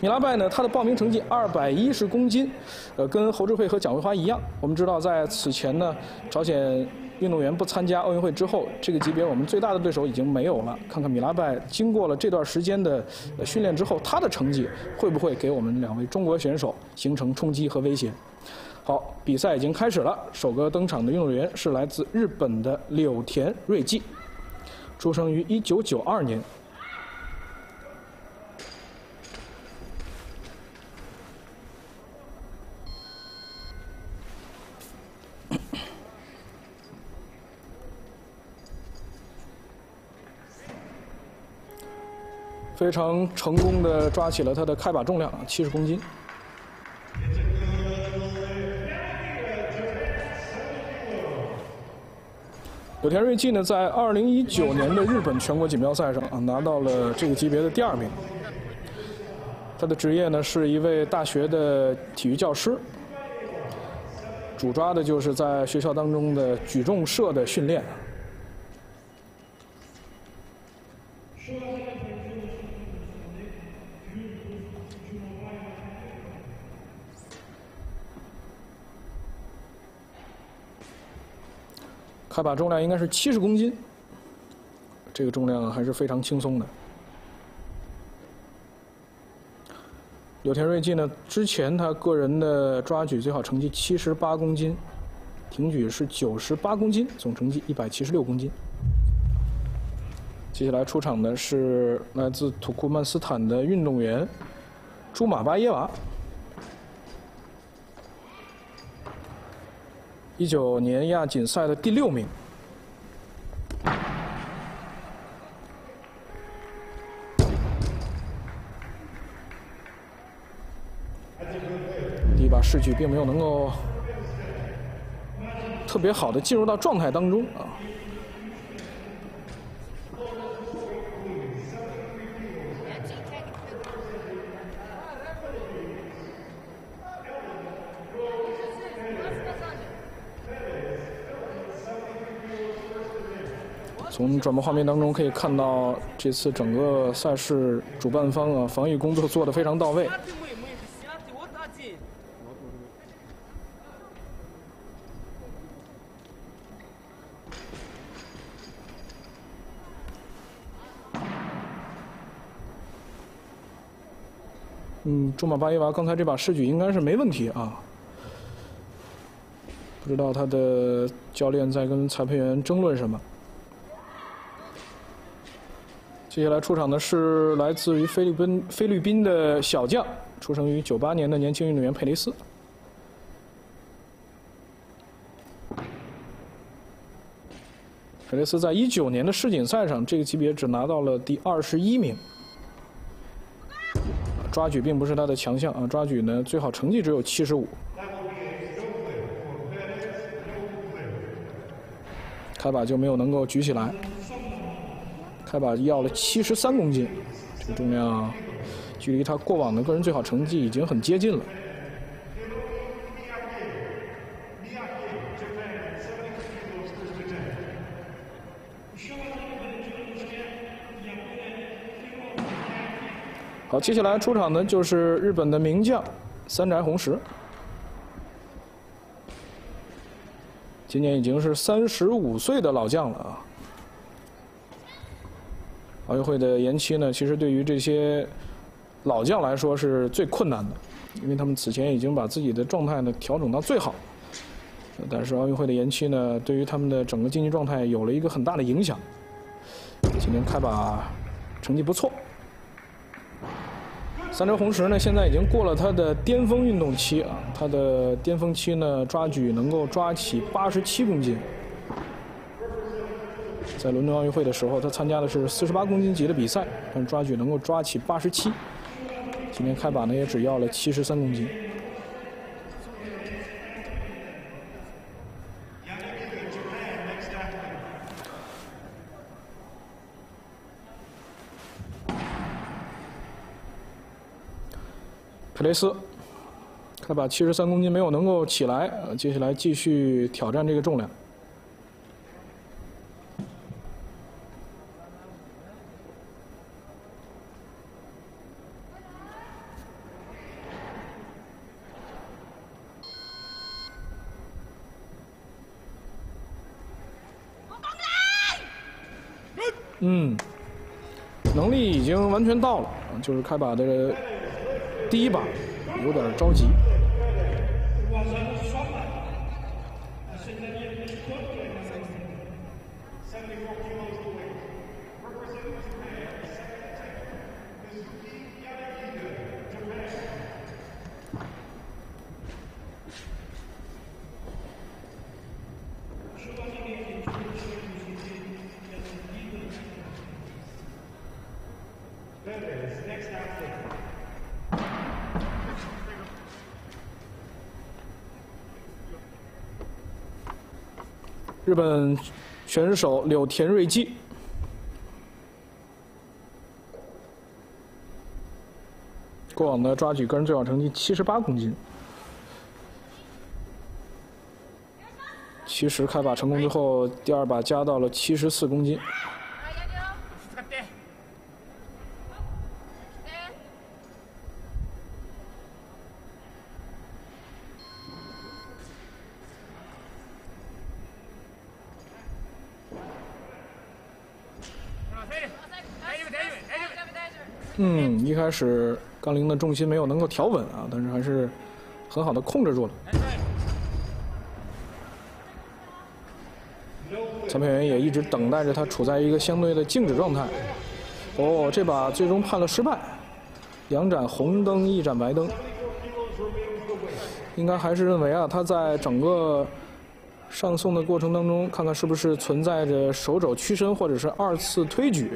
米拉拜呢，他的报名成绩二百一十公斤，呃，跟侯志慧和蒋惠华一样。我们知道，在此前呢，朝鲜运动员不参加奥运会之后，这个级别我们最大的对手已经没有了。看看米拉拜经过了这段时间的训练之后，他的成绩会不会给我们两位中国选手形成冲击和威胁？好，比赛已经开始了。首个登场的运动员是来自日本的柳田瑞纪，出生于一九九二年。非常成功的抓起了他的开把重量，七十公斤。柳田瑞纪呢，在二零一九年的日本全国锦标赛上啊，拿到了这个级别的第二名。他的职业呢，是一位大学的体育教师，主抓的就是在学校当中的举重社的训练。他把重量应该是七十公斤，这个重量还是非常轻松的。柳田瑞纪呢，之前他个人的抓举最好成绩七十八公斤，挺举是九十八公斤，总成绩一百七十六公斤。接下来出场的是来自土库曼斯坦的运动员朱马巴耶娃。一九年亚锦赛的第六名，第一把试举并没有能够特别好的进入到状态当中啊。从转播画面当中可以看到，这次整个赛事主办方啊，防疫工作做得非常到位。嗯，朱马巴耶娃刚才这把试举应该是没问题啊，不知道他的教练在跟裁判员争论什么。接下来出场的是来自于菲律宾菲律宾的小将，出生于九八年的年轻运动员佩雷斯。佩雷斯在一九年的世锦赛上，这个级别只拿到了第二十一名。抓举并不是他的强项啊，抓举呢最好成绩只有七十五。开把就没有能够举起来。开把要了七十三公斤，这个重量距离他过往的个人最好成绩已经很接近了。好，接下来出场的就是日本的名将三宅宏实，今年已经是三十五岁的老将了啊。奥运会的延期呢，其实对于这些老将来说是最困难的，因为他们此前已经把自己的状态呢调整到最好，但是奥运会的延期呢，对于他们的整个竞技状态有了一个很大的影响。今年开把成绩不错，三宅宏实呢现在已经过了他的巅峰运动期啊，他的巅峰期呢抓举能够抓起八十七公斤。在伦敦奥运会的时候，他参加的是四十八公斤级的比赛，但抓举能够抓起八十七。今天开把呢也只要了七十三公斤。佩雷斯开把七十三公斤没有能够起来，接下来继续挑战这个重量。嗯，能力已经完全到了，就是开把的第一把有点着急。日本选手柳田瑞纪，过往的抓举个人最好成绩七十八公斤。其实开把成功之后，第二把加到了七十四公斤。开始杠铃的重心没有能够调稳啊，但是还是很好的控制住了。裁判员也一直等待着他处在一个相对的静止状态。哦，这把最终判了失败，两盏红灯，一盏白灯。应该还是认为啊，他在整个上送的过程当中，看看是不是存在着手肘屈伸或者是二次推举。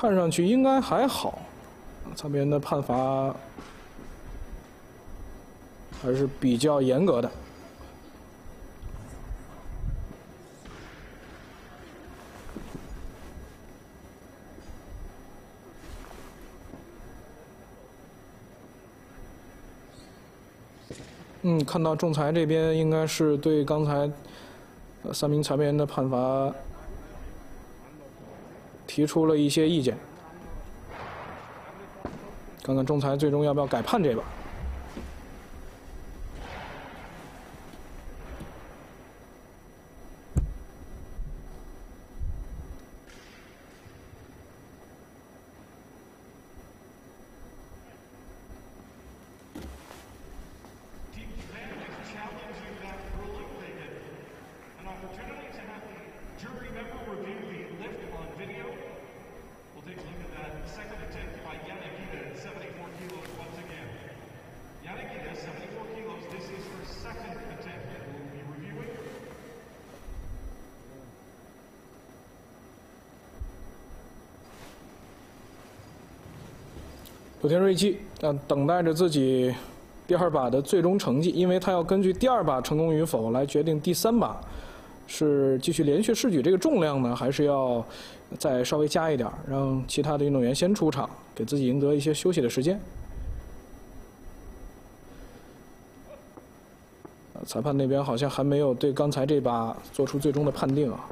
看上去应该还好，裁判员的判罚还是比较严格的。嗯，看到仲裁这边应该是对刚才三名裁判员的判罚。提出了一些意见，看看仲裁最终要不要改判这把。田瑞纪啊，等待着自己第二把的最终成绩，因为他要根据第二把成功与否来决定第三把是继续连续试举这个重量呢，还是要再稍微加一点，让其他的运动员先出场，给自己赢得一些休息的时间。裁判那边好像还没有对刚才这把做出最终的判定啊。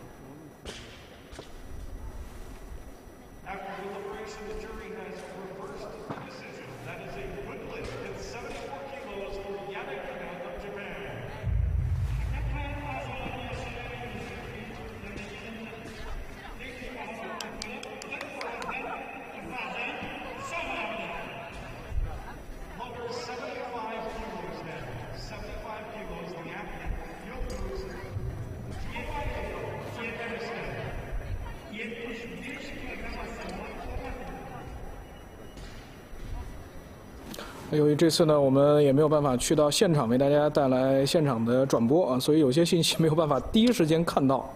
由于这次呢，我们也没有办法去到现场为大家带来现场的转播啊，所以有些信息 没有办法第一时间看到。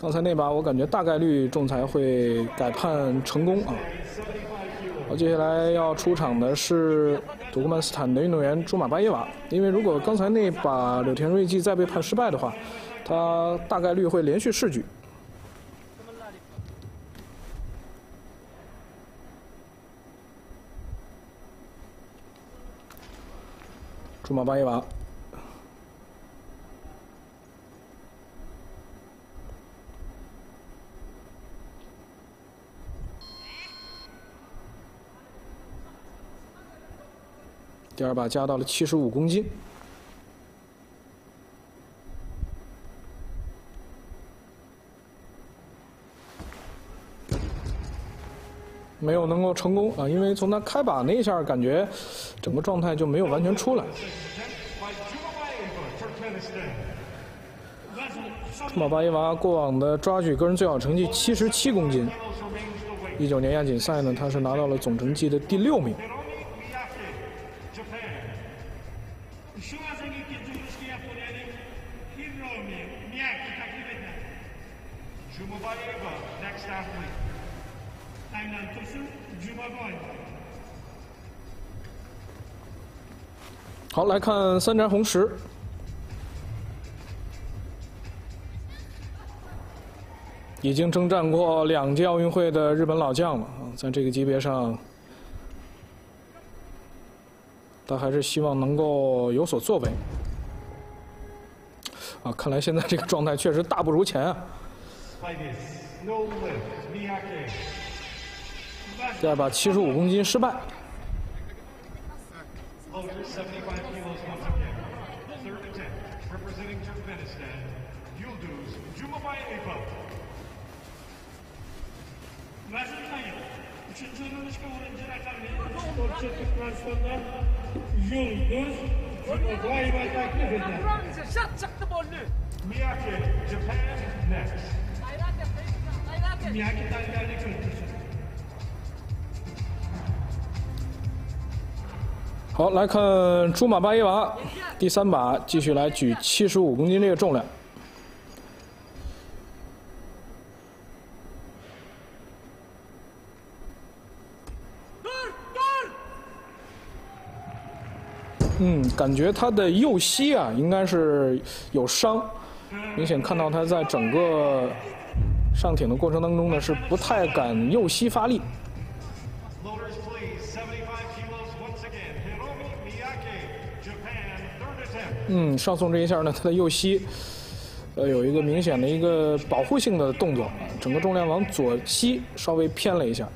刚才那把我感觉大概率仲裁会改判成功啊。好，接下来要出场的是土库曼斯坦的运动员朱马巴耶娃，因为如果刚才那把柳田瑞纪再被判失败的话，他大概率会连续试举。朱马巴耶娃，第二把加到了七十五公斤。没有能够成功啊，因为从他开把那一下，感觉整个状态就没有完全出来。朱马巴耶娃过往的抓举个人最好成绩七十七公斤，一九年亚锦赛呢，他是拿到了总成绩的第六名。好，来看三宅红石，已经征战过两届奥运会的日本老将了啊，在这个级别上，他还是希望能够有所作为。啊，看来现在这个状态确实大不如前啊。第二把七十五公斤失败。Loader, 75 kilos once again. Third attempt, representing Turkmenistan, Yulduz Jumabay Epa. Macedonya, 3. Norveçka Yulduz Miyake, Japan next. 好，来看朱马巴耶娃，第三把继续来举七十五公斤这个重量。嗯，感觉他的右膝啊，应该是有伤，明显看到他在整个上挺的过程当中呢，是不太敢右膝发力。嗯，上送这一下呢，他的右膝，呃，有一个明显的一个保护性的动作，整个重量往左膝稍微偏了一下。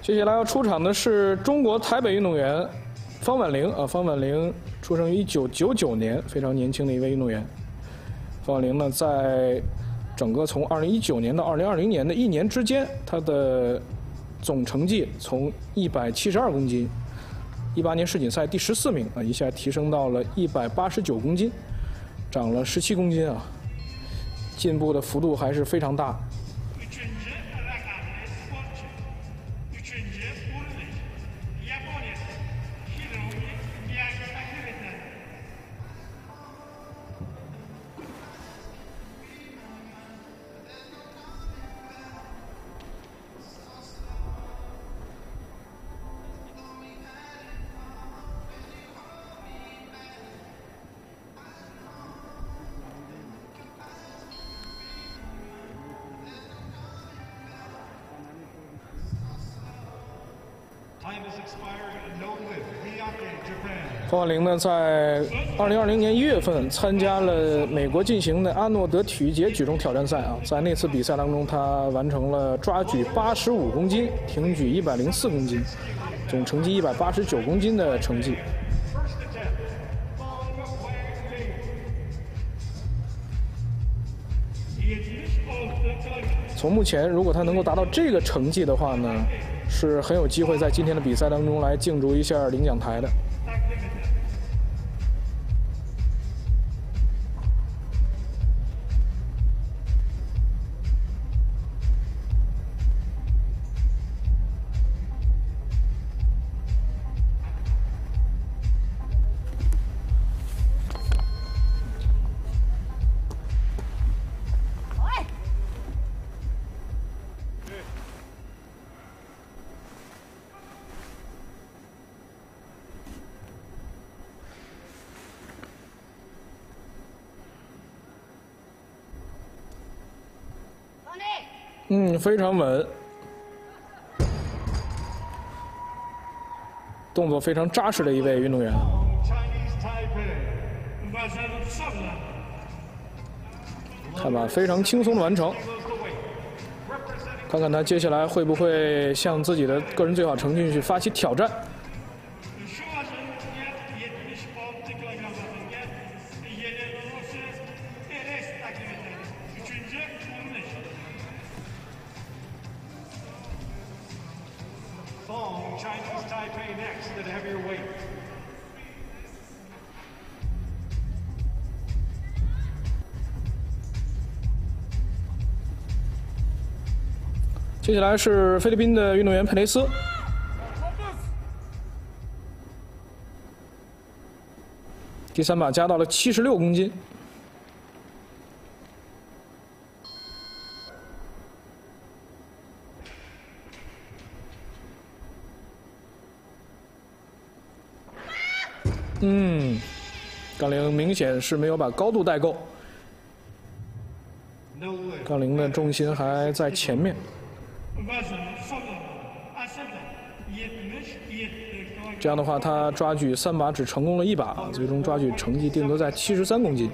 接下来要出场的是中国台北运动员方婉玲啊，方婉玲出生于一九九九年，非常年轻的一位运动员。方婉玲呢，在整个从二零一九年到二零二零年的一年之间，她的总成绩从一百七十二公斤，一八年世锦赛第十四名啊，一下提升到了一百八十九公斤，涨了十七公斤啊，进步的幅度还是非常大。方婉玲呢，在二零二零年一月份参加了美国进行的阿诺德体育节举重挑战赛啊，在那次比赛当中，他完成了抓举八十五公斤、挺举一百零四公斤，总成绩一百八十九公斤的成绩。从目前，如果他能够达到这个成绩的话呢，是很有机会在今天的比赛当中来竞逐一下领奖台的。嗯，非常稳，动作非常扎实的一位运动员。看吧，非常轻松的完成。看看他接下来会不会向自己的个人最好成绩去发起挑战。接下来是菲律宾的运动员佩雷斯，第三把加到了七十六公斤。嗯，杠铃明显是没有把高度带够，杠铃的重心还在前面。这样的话，他抓举三把只成功了一把，最终抓举成绩定格在七十三公斤，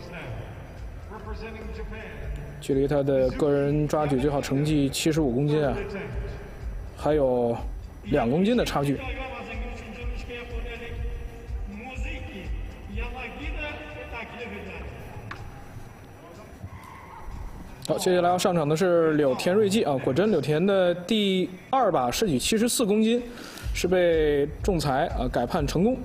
距离他的个人抓举最好成绩七十五公斤啊，还有两公斤的差距。接下来要上场的是柳田瑞纪啊！果真，柳田的第二把试举七十四公斤，是被仲裁啊改判成功。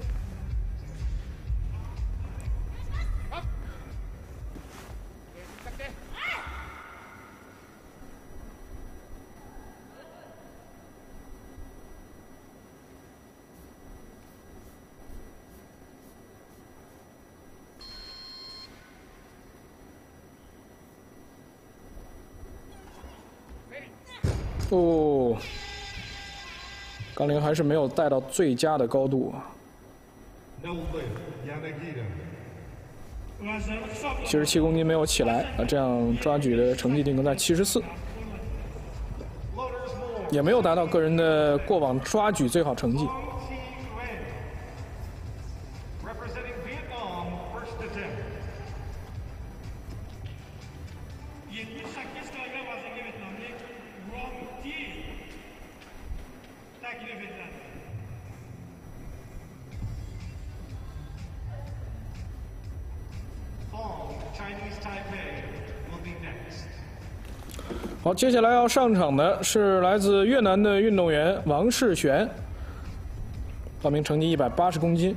还是没有带到最佳的高度啊。七十七公斤没有起来啊，这样抓举的成绩定格在七十四，也没有达到个人的过往抓举最好成绩。接下来要上场的是来自越南的运动员王世璇，报名成绩一百八十公斤。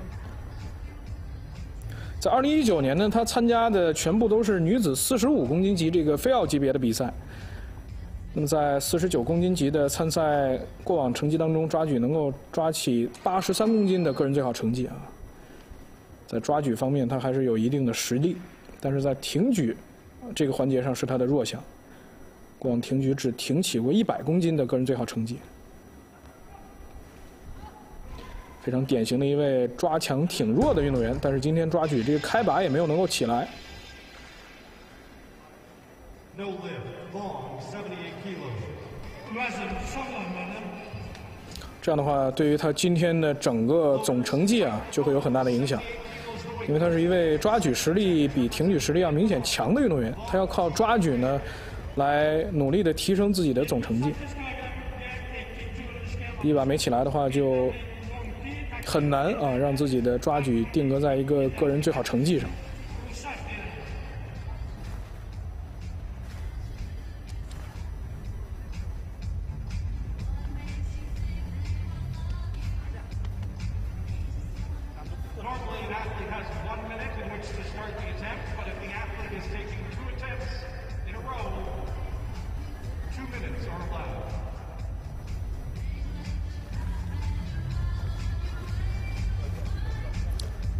在二零一九年呢，他参加的全部都是女子四十五公斤级这个非奥级别的比赛。那么在四十九公斤级的参赛过往成绩当中，抓举能够抓起八十三公斤的个人最好成绩啊。在抓举方面，他还是有一定的实力，但是在挺举这个环节上是他的弱项。过往挺举只挺起过一百公斤的个人最好成绩，非常典型的一位抓强挺弱的运动员。但是今天抓举这个开把也没有能够起来。这样的话，对于他今天的整个总成绩啊，就会有很大的影响。因为他是一位抓举实力比挺举实力要明显强的运动员，他要靠抓举呢。来努力的提升自己的总成绩。第一把没起来的话，就很难啊，让自己的抓举定格在一个个人最好成绩上。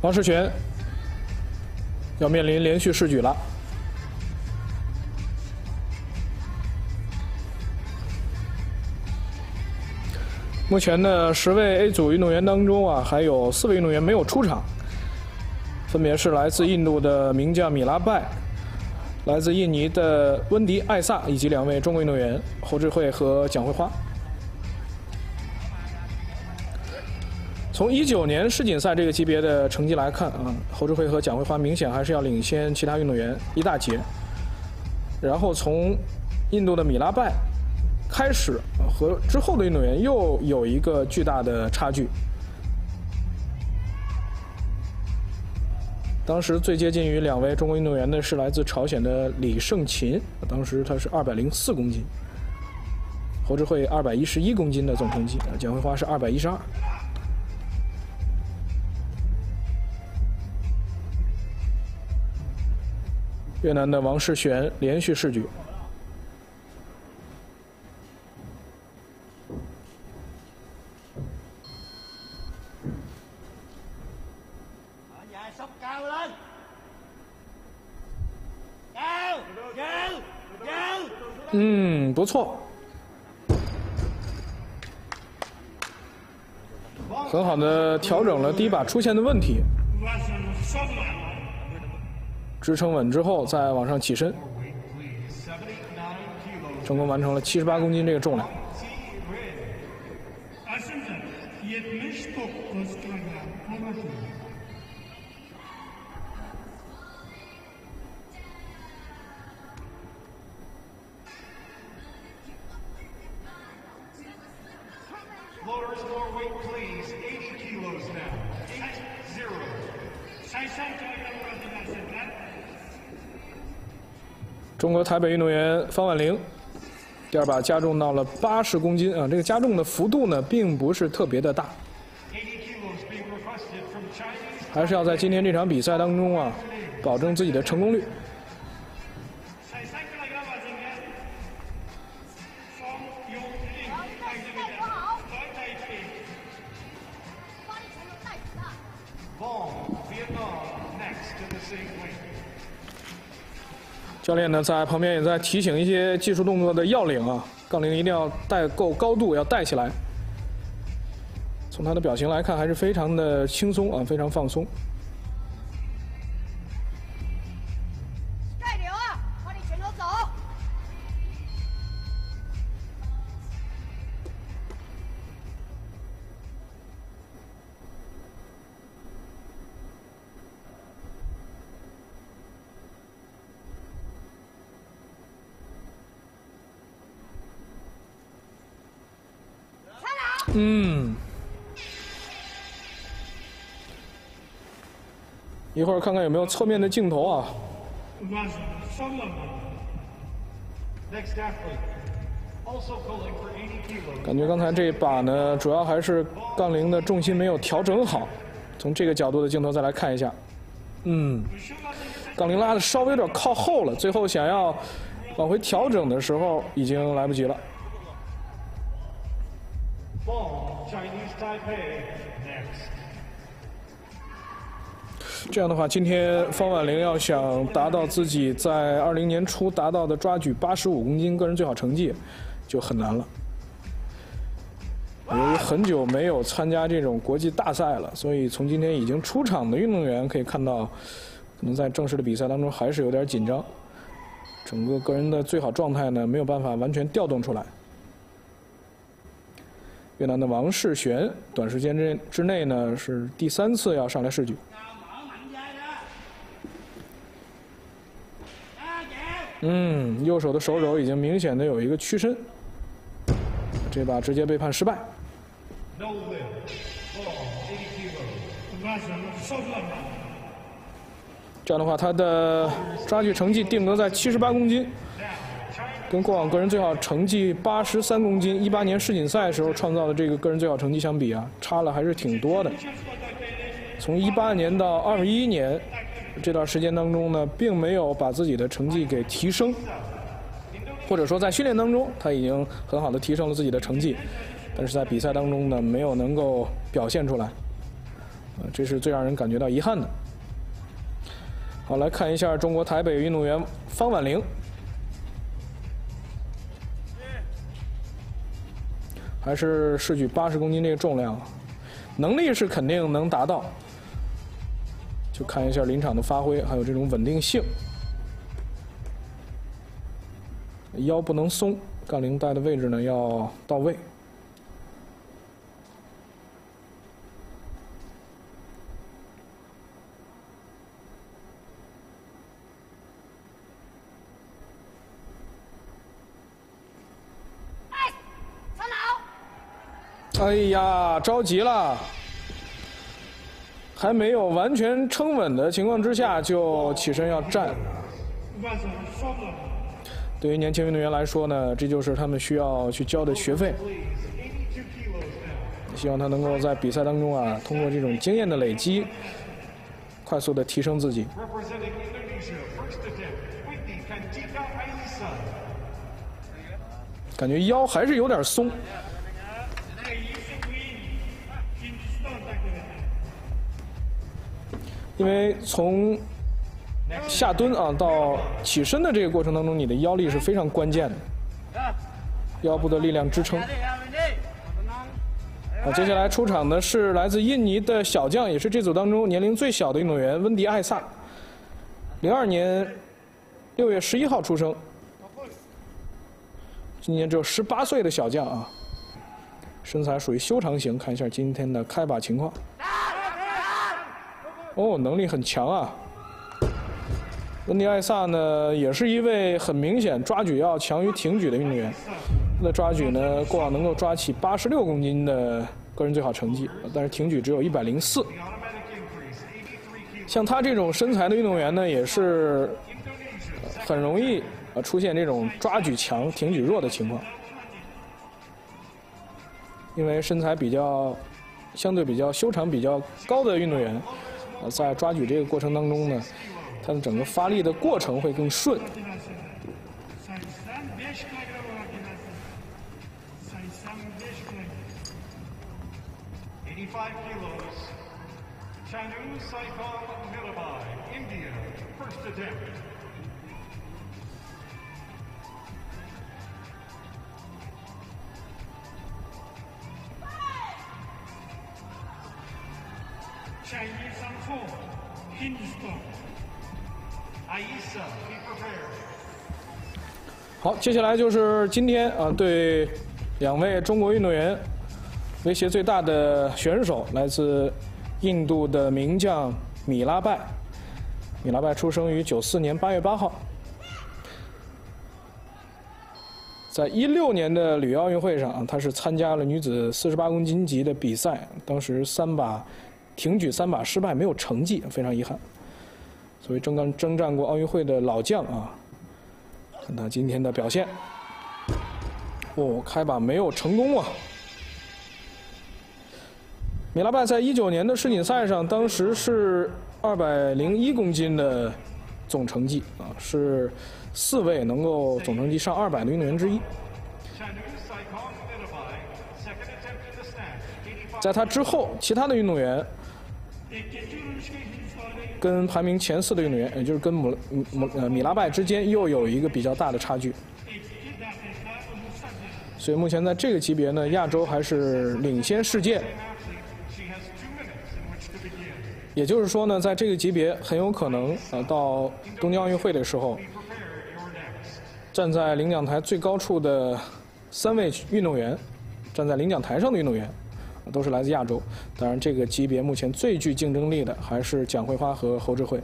王世全要面临连续试举了。目前的十位 A 组运动员当中啊，还有四位运动员没有出场，分别是来自印度的名将米拉拜，来自印尼的温迪艾萨，以及两位中国运动员侯智慧和蒋慧花。从一九年世锦赛这个级别的成绩来看啊，侯志慧和蒋慧花明显还是要领先其他运动员一大截。然后从印度的米拉拜开始和之后的运动员又有一个巨大的差距。当时最接近于两位中国运动员的是来自朝鲜的李胜琴，当时他是二百零四公斤，侯智慧二百一十一公斤的总成绩，蒋惠花是二百一十二。越南的王世璇连续试举。嗯，不错，很好的调整了第一把出现的问题。支撑稳之后，再往上起身，成功完成了七十八公斤这个重量。中国台北运动员方婉玲，第二把加重到了八十公斤啊！这个加重的幅度呢，并不是特别的大，还是要在今天这场比赛当中啊，保证自己的成功率。教练呢，在旁边也在提醒一些技术动作的要领啊，杠铃一定要带够高度，要带起来。从他的表情来看，还是非常的轻松啊，非常放松。一会儿看看有没有侧面的镜头啊。感觉刚才这一把呢，主要还是杠铃的重心没有调整好。从这个角度的镜头再来看一下，嗯，杠铃拉的稍微有点靠后了，最后想要往回调整的时候已经来不及了。这样的话，今天方婉玲要想达到自己在二零年初达到的抓举八十五公斤个人最好成绩，就很难了。由于很久没有参加这种国际大赛了，所以从今天已经出场的运动员可以看到，可能在正式的比赛当中还是有点紧张，整个个人的最好状态呢没有办法完全调动出来。越南的王世璇，短时间之之内呢是第三次要上来试举。嗯，右手的手肘已经明显的有一个屈伸，这把直接被判失败。这样的话，他的抓举成绩定格在七十八公斤。跟过往个人最好成绩八十三公斤，一八年世锦赛时候创造的这个个人最好成绩相比啊，差了还是挺多的。从一八年到二一年这段时间当中呢，并没有把自己的成绩给提升，或者说在训练当中他已经很好的提升了自己的成绩，但是在比赛当中呢，没有能够表现出来，呃，这是最让人感觉到遗憾的。好，来看一下中国台北运动员方婉玲。还是试举八十公斤这个重量，能力是肯定能达到，就看一下临场的发挥，还有这种稳定性，腰不能松，杠铃带的位置呢要到位。哎呀，着急了，还没有完全撑稳的情况之下就起身要站。对于年轻运动员来说呢，这就是他们需要去交的学费。希望他能够在比赛当中啊，通过这种经验的累积，快速的提升自己。感觉腰还是有点松。因为从下蹲啊到起身的这个过程当中，你的腰力是非常关键的，腰部的力量支撑。好，接下来出场的是来自印尼的小将，也是这组当中年龄最小的运动员温迪艾萨，零二年六月十一号出生，今年只有十八岁的小将啊，身材属于修长型。看一下今天的开把情况。哦，能力很强啊！温迪艾萨呢，也是一位很明显抓举要强于挺举的运动员。他的抓举呢，过往能够抓起八十六公斤的个人最好成绩，但是挺举只有一百零四。像他这种身材的运动员呢，也是很容易啊出现这种抓举强、挺举弱的情况，因为身材比较相对比较修长、比较高的运动员。在抓举这个过程当中呢，它的整个发力的过程会更顺。好，接下来就是今天啊，对两位中国运动员威胁最大的选手，来自印度的名将米拉拜。米拉拜出生于九四年八月八号，在一六年的里约奥运会上，他是参加了女子四十八公斤级的比赛，当时三把。挺举三把失败，没有成绩，非常遗憾。作为征战征战过奥运会的老将啊，看他今天的表现。哦，开把没有成功啊！米拉拜在一九年的世锦赛上，当时是二百零一公斤的总成绩啊，是四位能够总成绩上二百的运动员之一。在他之后，其他的运动员。跟排名前四的运动员，也就是跟姆姆呃米拉拜之间又有一个比较大的差距，所以目前在这个级别呢，亚洲还是领先世界。也就是说呢，在这个级别很有可能呃到东京奥运会的时候，站在领奖台最高处的三位运动员，站在领奖台上的运动员。都是来自亚洲，当然这个级别目前最具竞争力的还是蒋慧花和侯智慧。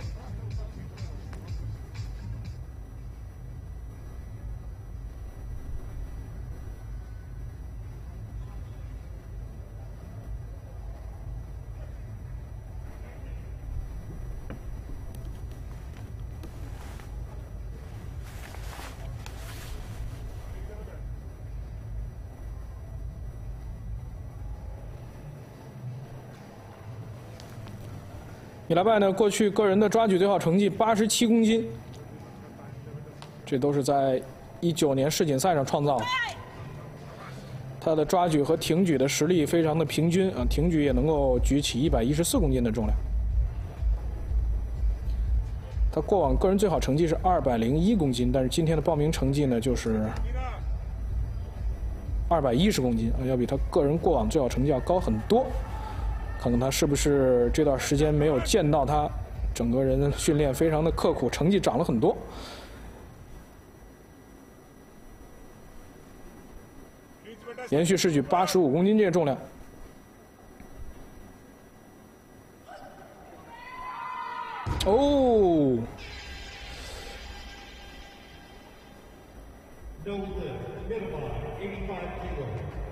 米拉拜呢？过去个人的抓举最好成绩八十七公斤，这都是在一九年世锦赛上创造的。他的抓举和挺举的实力非常的平均啊，挺举也能够举起一百一十四公斤的重量。他过往个人最好成绩是二百零一公斤，但是今天的报名成绩呢就是二百一十公斤啊，要比他个人过往最好成绩要高很多。看看他是不是这段时间没有见到他，整个人训练非常的刻苦，成绩涨了很多。连续试举八十五公斤这个重量。哦。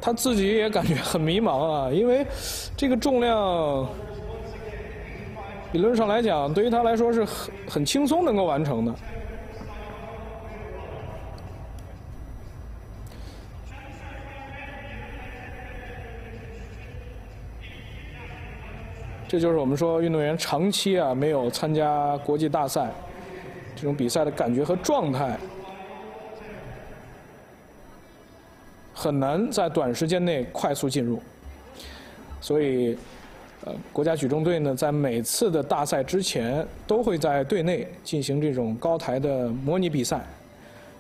他自己也感觉很迷茫啊，因为这个重量理论上来讲，对于他来说是很很轻松能够完成的。这就是我们说运动员长期啊没有参加国际大赛，这种比赛的感觉和状态，很难在短时间内快速进入。所以，呃，国家举重队呢，在每次的大赛之前，都会在队内进行这种高台的模拟比赛。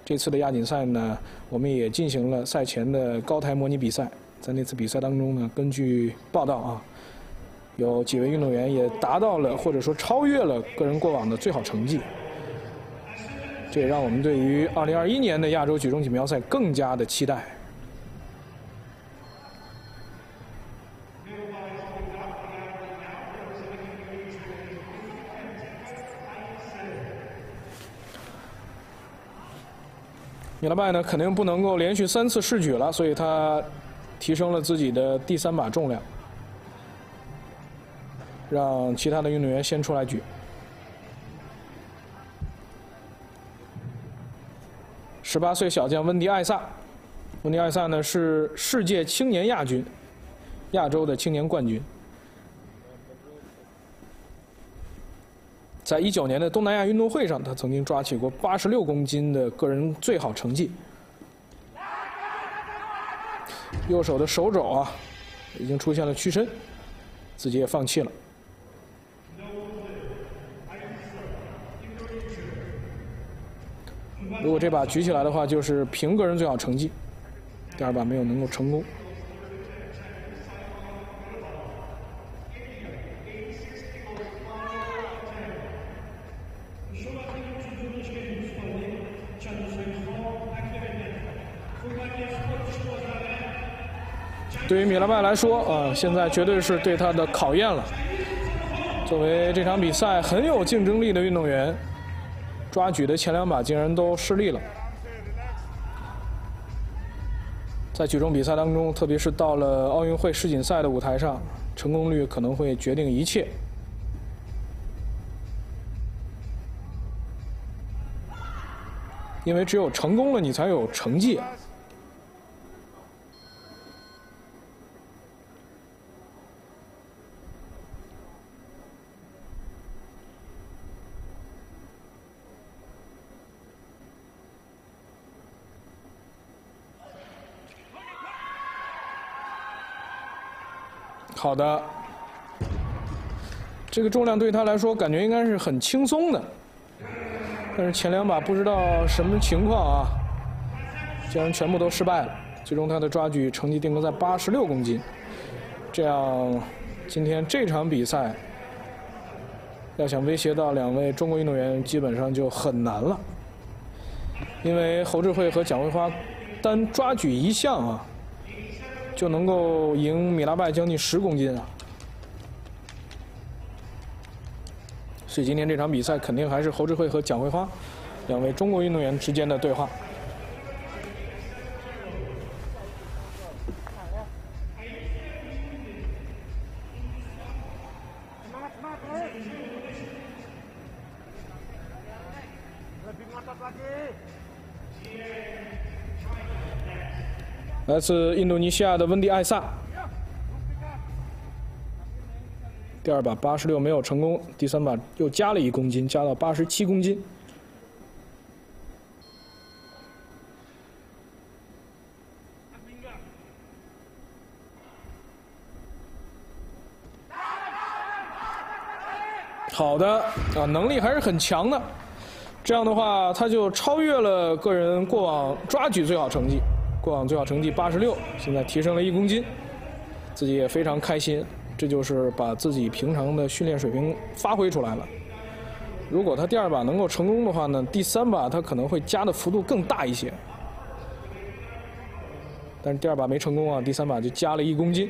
这次的亚锦赛呢，我们也进行了赛前的高台模拟比赛。在那次比赛当中呢，根据报道啊。有几位运动员也达到了或者说超越了个人过往的最好成绩，这也让我们对于2021年的亚洲举重锦标赛更加的期待。米拉拜呢，肯定不能够连续三次试举了，所以他提升了自己的第三把重量。让其他的运动员先出来举。十八岁小将温迪艾萨，温迪艾萨呢是世界青年亚军，亚洲的青年冠军。在一九年的东南亚运动会上，他曾经抓起过八十六公斤的个人最好成绩。右手的手肘啊，已经出现了屈伸，自己也放弃了。如果这把举起来的话，就是凭个人最好成绩。第二把没有能够成功。对于米拉麦来说，啊，现在绝对是对他的考验了。作为这场比赛很有竞争力的运动员。抓举的前两把竟然都失利了，在举重比赛当中，特别是到了奥运会世锦赛的舞台上，成功率可能会决定一切，因为只有成功了，你才有成绩。好的，这个重量对他来说感觉应该是很轻松的，但是前两把不知道什么情况啊，竟然全部都失败了。最终他的抓举成绩定格在八十六公斤，这样今天这场比赛要想威胁到两位中国运动员，基本上就很难了，因为侯志慧和蒋惠花单抓举一项啊。就能够赢米拉拜将近十公斤啊！所以今天这场比赛肯定还是侯志慧和蒋惠花两位中国运动员之间的对话。来自印度尼西亚的温迪艾萨，第二把八十六没有成功，第三把又加了一公斤，加到八十七公斤。好的啊，能力还是很强的，这样的话他就超越了个人过往抓举最好成绩。过往最好成绩八十六，现在提升了一公斤，自己也非常开心。这就是把自己平常的训练水平发挥出来了。如果他第二把能够成功的话呢，第三把他可能会加的幅度更大一些。但是第二把没成功啊，第三把就加了一公斤。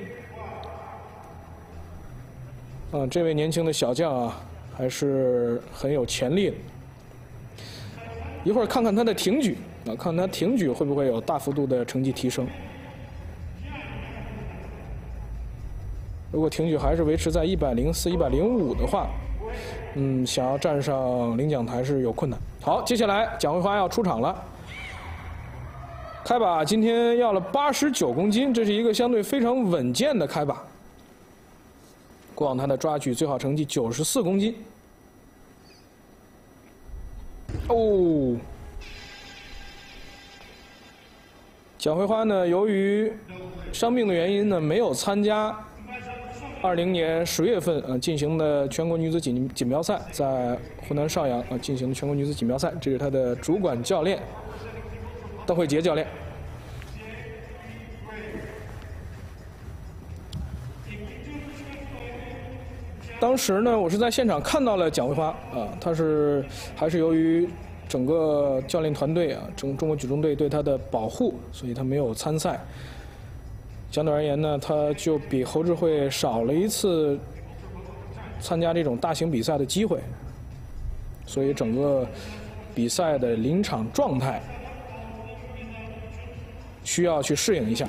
嗯，这位年轻的小将啊，还是很有潜力的。一会儿看看他的挺举。啊，看他挺举会不会有大幅度的成绩提升。如果挺举还是维持在一百零四、一百零五的话，嗯，想要站上领奖台是有困难。好，接下来蒋慧花要出场了。开把今天要了八十九公斤，这是一个相对非常稳健的开把。过往他的抓举最好成绩九十四公斤。哦，蒋慧花呢，由于伤病的原因呢，没有参加二零年十月份呃进行的全国女子锦锦标赛，在湖南邵阳啊进行的全国女子锦标赛，这是她的主管教练邓慧杰教练。当时呢，我是在现场看到了蒋慧花啊，她是还是由于整个教练团队啊，中中国举重队对他的保护，所以他没有参赛。相对而言呢，他就比侯志慧少了一次参加这种大型比赛的机会，所以整个比赛的临场状态需要去适应一下。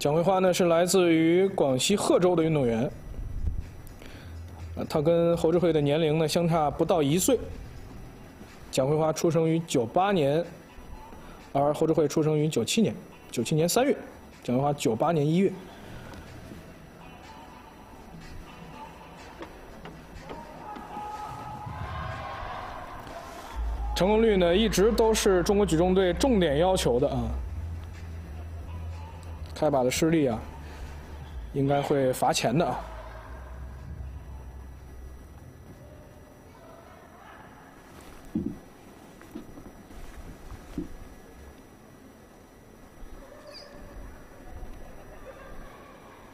蒋慧花呢是来自于广西贺州的运动员，呃，他跟侯智慧的年龄呢相差不到一岁。蒋慧花出生于九八年，而侯智慧出生于九七年，九七年三月，蒋慧花九八年一月。成功率呢一直都是中国举重队重点要求的啊。开把的失利啊，应该会罚钱的啊。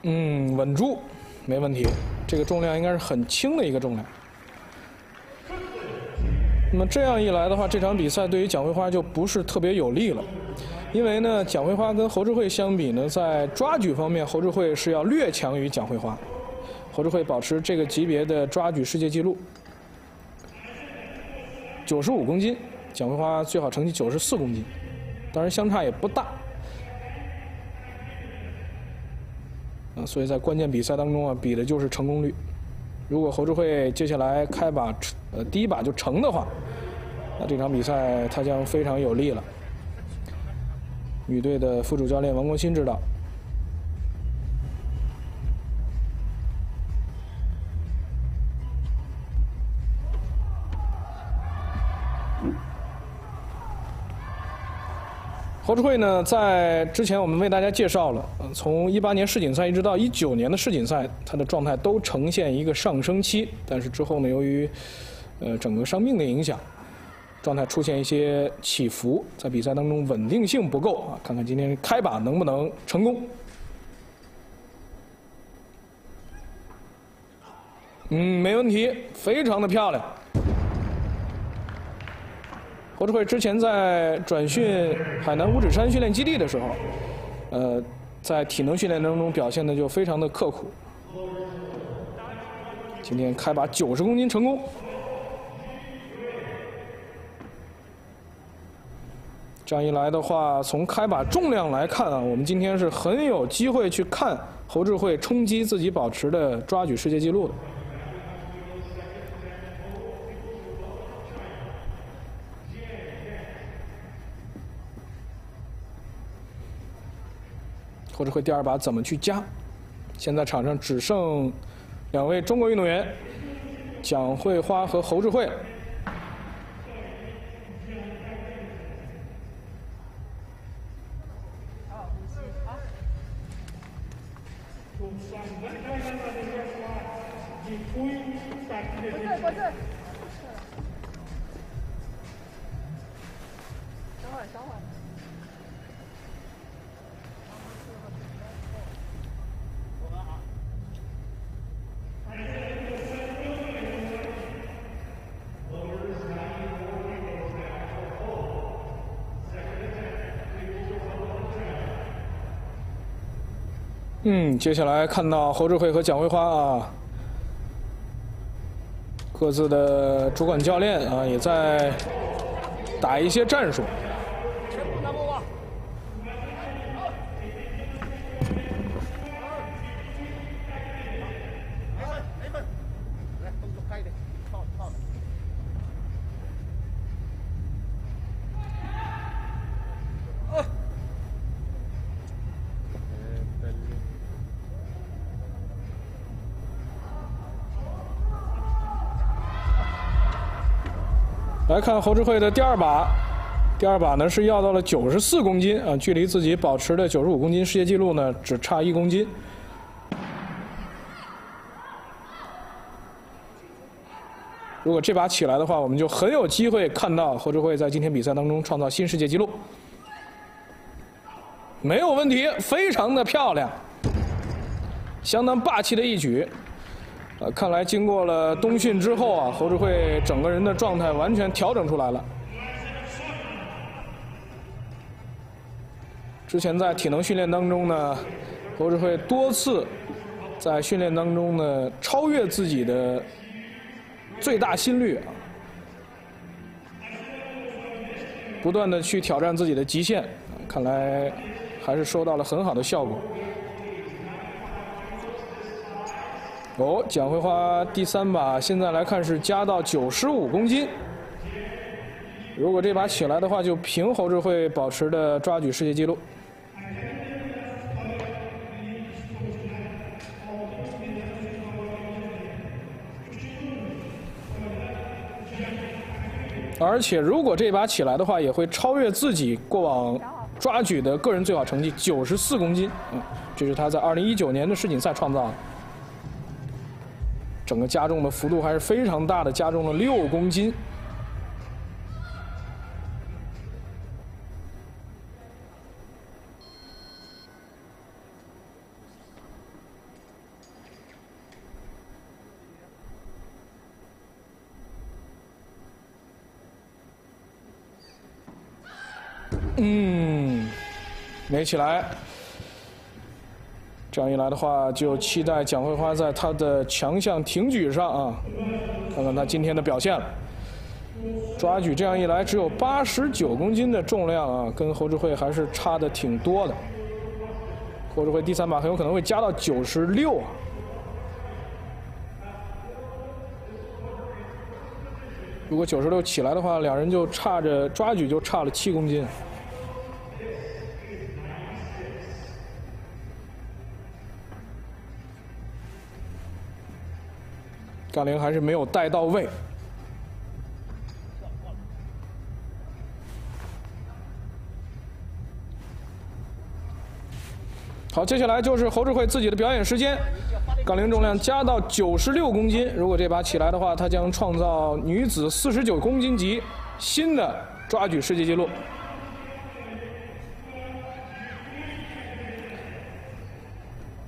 嗯，稳住，没问题。这个重量应该是很轻的一个重量。那么这样一来的话，这场比赛对于蒋慧花就不是特别有利了。因为呢，蒋慧花跟侯智慧相比呢，在抓举方面，侯智慧是要略强于蒋慧花。侯智慧保持这个级别的抓举世界纪录，九十五公斤，蒋慧花最好成绩九十四公斤，当然相差也不大。啊，所以在关键比赛当中啊，比的就是成功率。如果侯智慧接下来开把，呃，第一把就成的话，那这场比赛他将非常有利了。女队的副主教练王国新指导。侯智慧呢，在之前我们为大家介绍了，从一八年世锦赛一直到一九年的世锦赛，他的状态都呈现一个上升期。但是之后呢，由于呃整个伤病的影响。状态出现一些起伏，在比赛当中稳定性不够啊！看看今天开把能不能成功。嗯，没问题，非常的漂亮。侯志慧之前在转训海南五指山训练基地的时候，呃，在体能训练当中表现的就非常的刻苦。今天开把九十公斤成功。这样一来的话，从开把重量来看啊，我们今天是很有机会去看侯智慧冲击自己保持的抓举世界纪录的。侯智慧第二把怎么去加？现在场上只剩两位中国运动员，蒋慧花和侯智慧。嗯，接下来看到侯志慧和蒋慧花啊，各自的主管教练啊，也在打一些战术。来看侯志慧的第二把，第二把呢是要到了九十四公斤啊，距离自己保持的九十五公斤世界纪录呢只差一公斤。如果这把起来的话，我们就很有机会看到侯志慧在今天比赛当中创造新世界纪录。没有问题，非常的漂亮，相当霸气的一举。呃，看来经过了冬训之后啊，侯志慧整个人的状态完全调整出来了。之前在体能训练当中呢，侯志慧多次在训练当中呢超越自己的最大心率啊，不断的去挑战自己的极限，看来还是收到了很好的效果。哦，蒋慧花第三把，现在来看是加到九十五公斤。如果这把起来的话，就平侯志慧保持的抓举世界纪录。而且，如果这把起来的话，也会超越自己过往抓举的个人最好成绩九十四公斤。嗯，这是他在二零一九年的世锦赛创造的。整个加重的幅度还是非常大的，加重了六公斤。嗯，没起来。这样一来的话，就期待蒋慧花在她的强项挺举上啊，看看她今天的表现了。抓举这样一来，只有八十九公斤的重量啊，跟侯志慧还是差的挺多的。侯志慧第三把很有可能会加到九十六啊。如果九十六起来的话，两人就差着抓举就差了七公斤。杠铃还是没有带到位。好，接下来就是侯志慧自己的表演时间，杠铃重量加到九十六公斤。如果这把起来的话，她将创造女子四十九公斤级新的抓举世界纪录。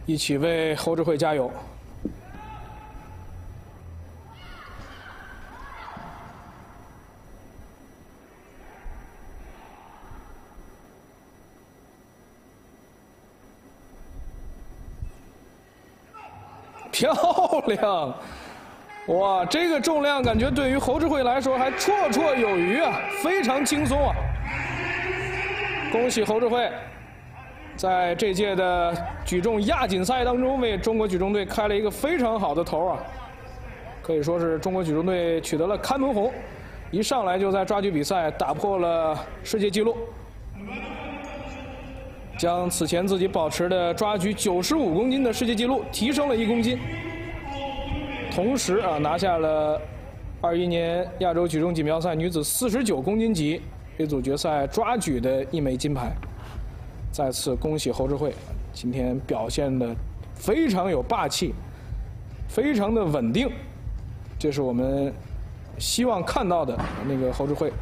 一起为侯志慧加油！量，哇！这个重量感觉对于侯志慧来说还绰绰有余啊，非常轻松啊！恭喜侯志慧，在这届的举重亚锦赛当中为中国举重队开了一个非常好的头啊！可以说是中国举重队取得了开门红，一上来就在抓举比赛打破了世界纪录。将此前自己保持的抓举九十五公斤的世界纪录提升了一公斤，同时啊拿下了二一年亚洲举重锦标赛女子四十九公斤级 A 组决赛抓举的一枚金牌。再次恭喜侯志慧，今天表现的非常有霸气，非常的稳定，这是我们希望看到的那个侯志慧。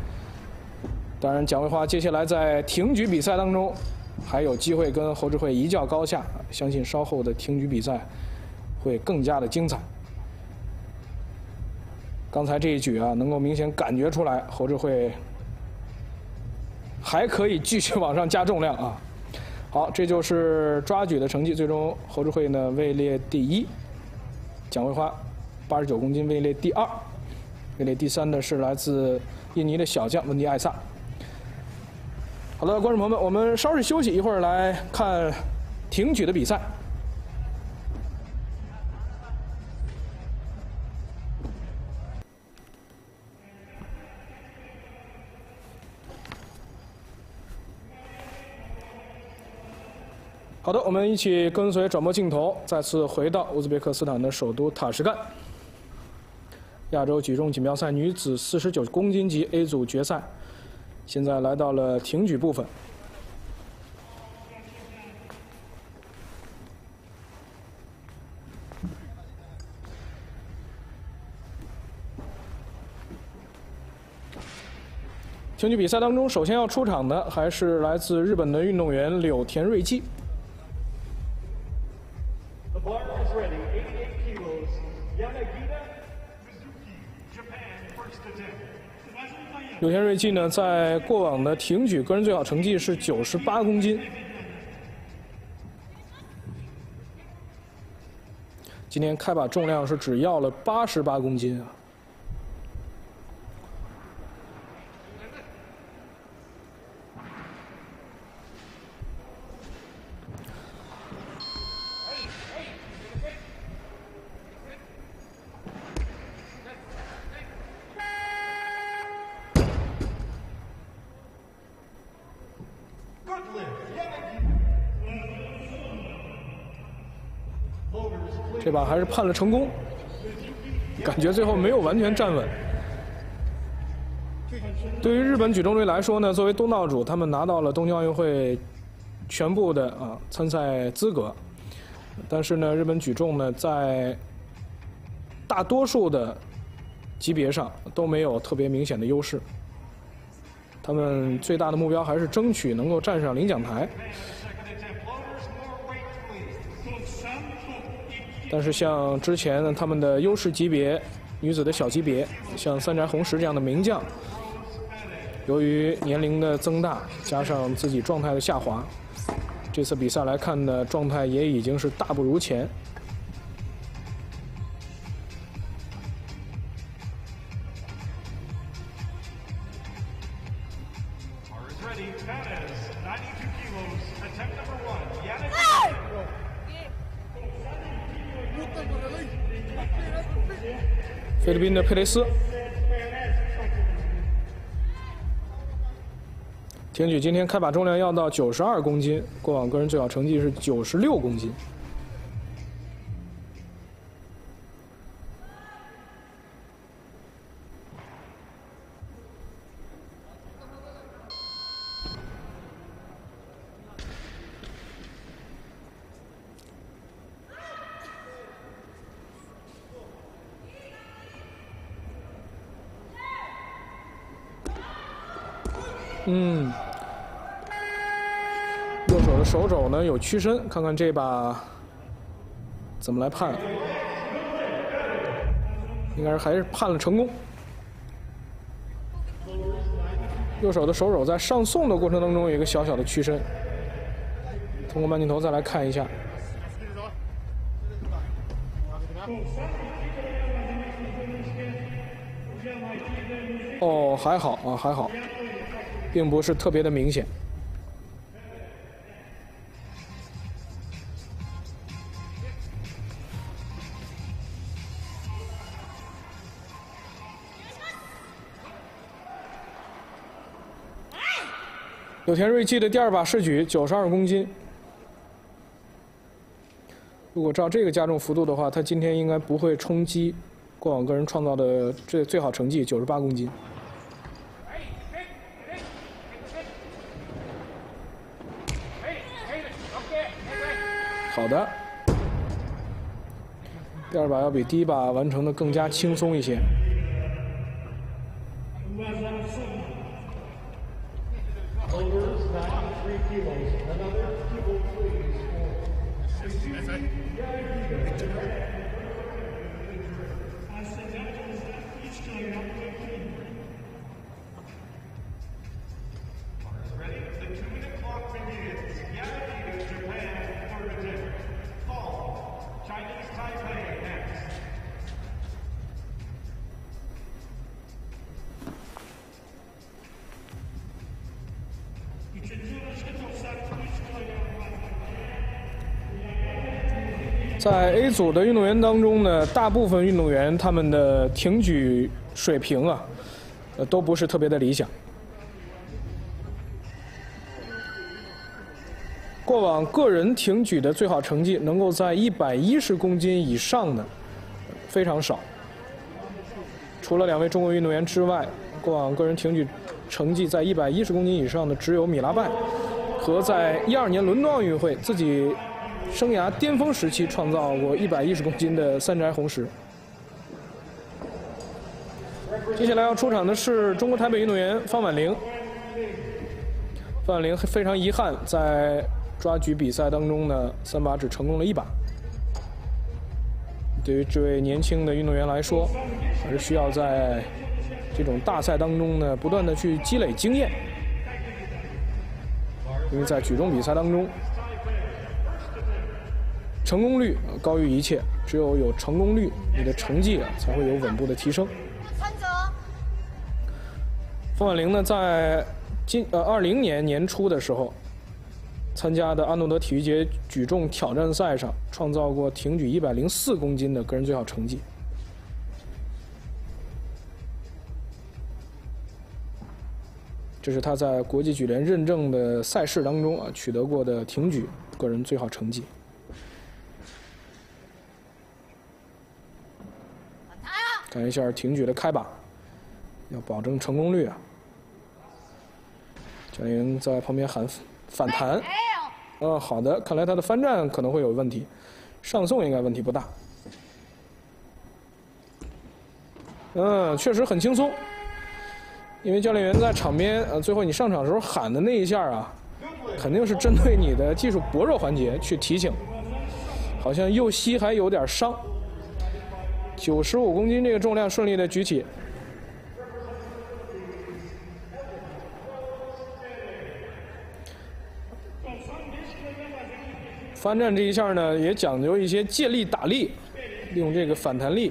当然，蒋卫花接下来在挺举比赛当中。还有机会跟侯志慧一较高下，相信稍后的挺举比赛会更加的精彩。刚才这一举啊，能够明显感觉出来侯志慧还可以继续往上加重量啊。好，这就是抓举的成绩，最终侯志慧呢位列第一，蒋桂花八十九公斤位列第二。位列第三的是来自印尼的小将温迪艾萨。好的，观众朋友们，我们稍事休息，一会儿来看挺举的比赛。好的，我们一起跟随转播镜头，再次回到乌兹别克斯坦的首都塔什干。亚洲举重锦标赛女子四十九公斤级 A 组决赛，现在来到了挺举部分。挺举比赛当中，首先要出场的还是来自日本的运动员柳田瑞纪。柳田瑞纪呢，在过往的挺举个人最好成绩是九十八公斤，今天开把重量是只要了八十八公斤啊。这把还是判了成功，感觉最后没有完全站稳。对于日本举重队来说呢，作为东道主，他们拿到了东京奥运会全部的啊参赛资格，但是呢，日本举重呢在大多数的级别上都没有特别明显的优势。他们最大的目标还是争取能够站上领奖台。但是像之前呢他们的优势级别女子的小级别，像三宅红石这样的名将，由于年龄的增大，加上自己状态的下滑，这次比赛来看呢，状态也已经是大不如前。的佩雷斯，听取今天开把重量要到九十二公斤，过往个人最好成绩是九十六公斤。嗯，右手的手肘呢有屈伸，看看这把怎么来判？应该是还是判了成功。右手的手肘在上送的过程当中有一个小小的屈伸，通过慢镜头再来看一下。哦，还好啊，还好。并不是特别的明显。田瑞纪的第二把试举九十二公斤，如果照这个加重幅度的话，他今天应该不会冲击过往个人创造的最最好成绩九十八公斤。好的，第二把要比第一把完成的更加轻松一些。组的运动员当中呢，大部分运动员他们的挺举水平啊，呃，都不是特别的理想。过往个人挺举的最好成绩能够在一百一十公斤以上的非常少。除了两位中国运动员之外，过往个人挺举成绩在一百一十公斤以上的只有米拉拜和在一二年伦敦奥运会自己生涯巅峰时期创造过一百一十公斤的三宅红石。接下来要出场的是中国台北运动员方婉玲。方婉玲非常遗憾在。抓举比赛当中呢，三把只成功了一把。对于这位年轻的运动员来说，还是需要在这种大赛当中呢，不断的去积累经验。因为在举重比赛当中，成功率高于一切，只有有成功率，你的成绩啊才会有稳步的提升。方婉玲呢，在今呃二零年年初的时候。参加的阿诺德体育节举重挑战赛上，创造过挺举一百零四公斤的个人最好成绩。这是他在国际举联认证的赛事当中啊取得过的挺举个人最好成绩。看一下挺举的开把，要保证成功率啊！教练员在旁边喊反弹。嗯，好的，看来他的翻站可能会有问题，上送应该问题不大。嗯，确实很轻松，因为教练员在场边，呃，最后你上场的时候喊的那一下啊，肯定是针对你的技术薄弱环节去提醒，好像右膝还有点伤。九十五公斤这个重量顺利的举起。翻站这一下呢，也讲究一些借力打力，利用这个反弹力，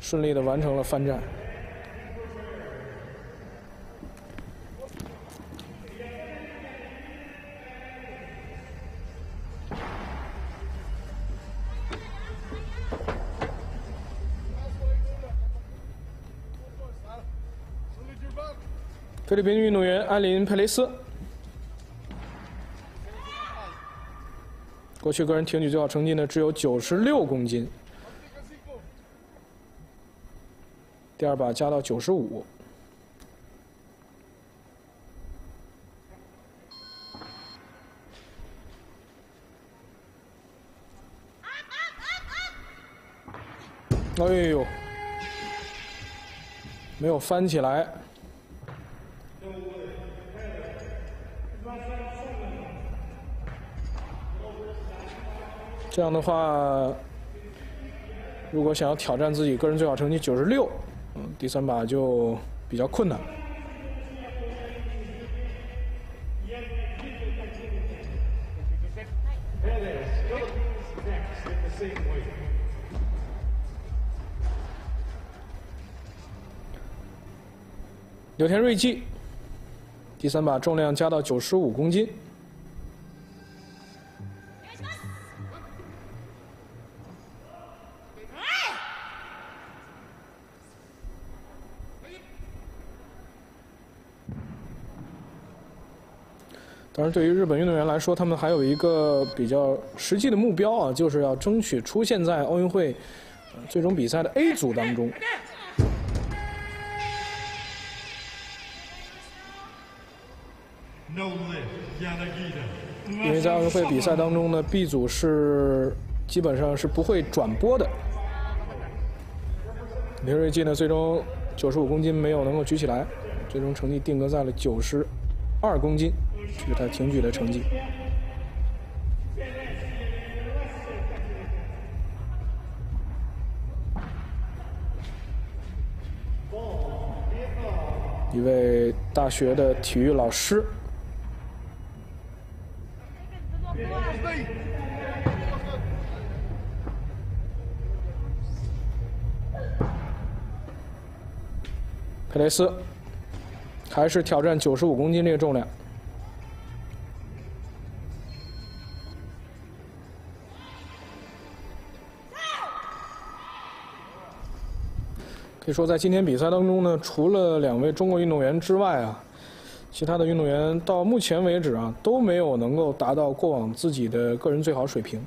顺利的完成了翻站。菲律宾运动员安林佩雷斯。过去个人挺举最好成绩呢，只有九十六公斤。第二把加到九十五。哎呦，没有翻起来。这样的话，如果想要挑战自己个人最好成绩九十六，嗯，第三把就比较困难。柳田瑞纪，第三把重量加到九十五公斤。当然，对于日本运动员来说，他们还有一个比较实际的目标啊，就是要争取出现在奥运会最终比赛的 A 组当中。因为在奥运会比赛当中呢，B 组是基本上是不会转播的。刘瑞基呢，最终九十五公斤没有能够举起来，最终成绩定格在了九十二公斤。这是他挺举的成绩。一位大学的体育老师，佩雷斯，还是挑战九十五公斤这个重量。可以说在今天比赛当中呢除了两位中国运动员之外啊其他的运动员到目前为止啊都没有能够达到过往自己的个人最好水平。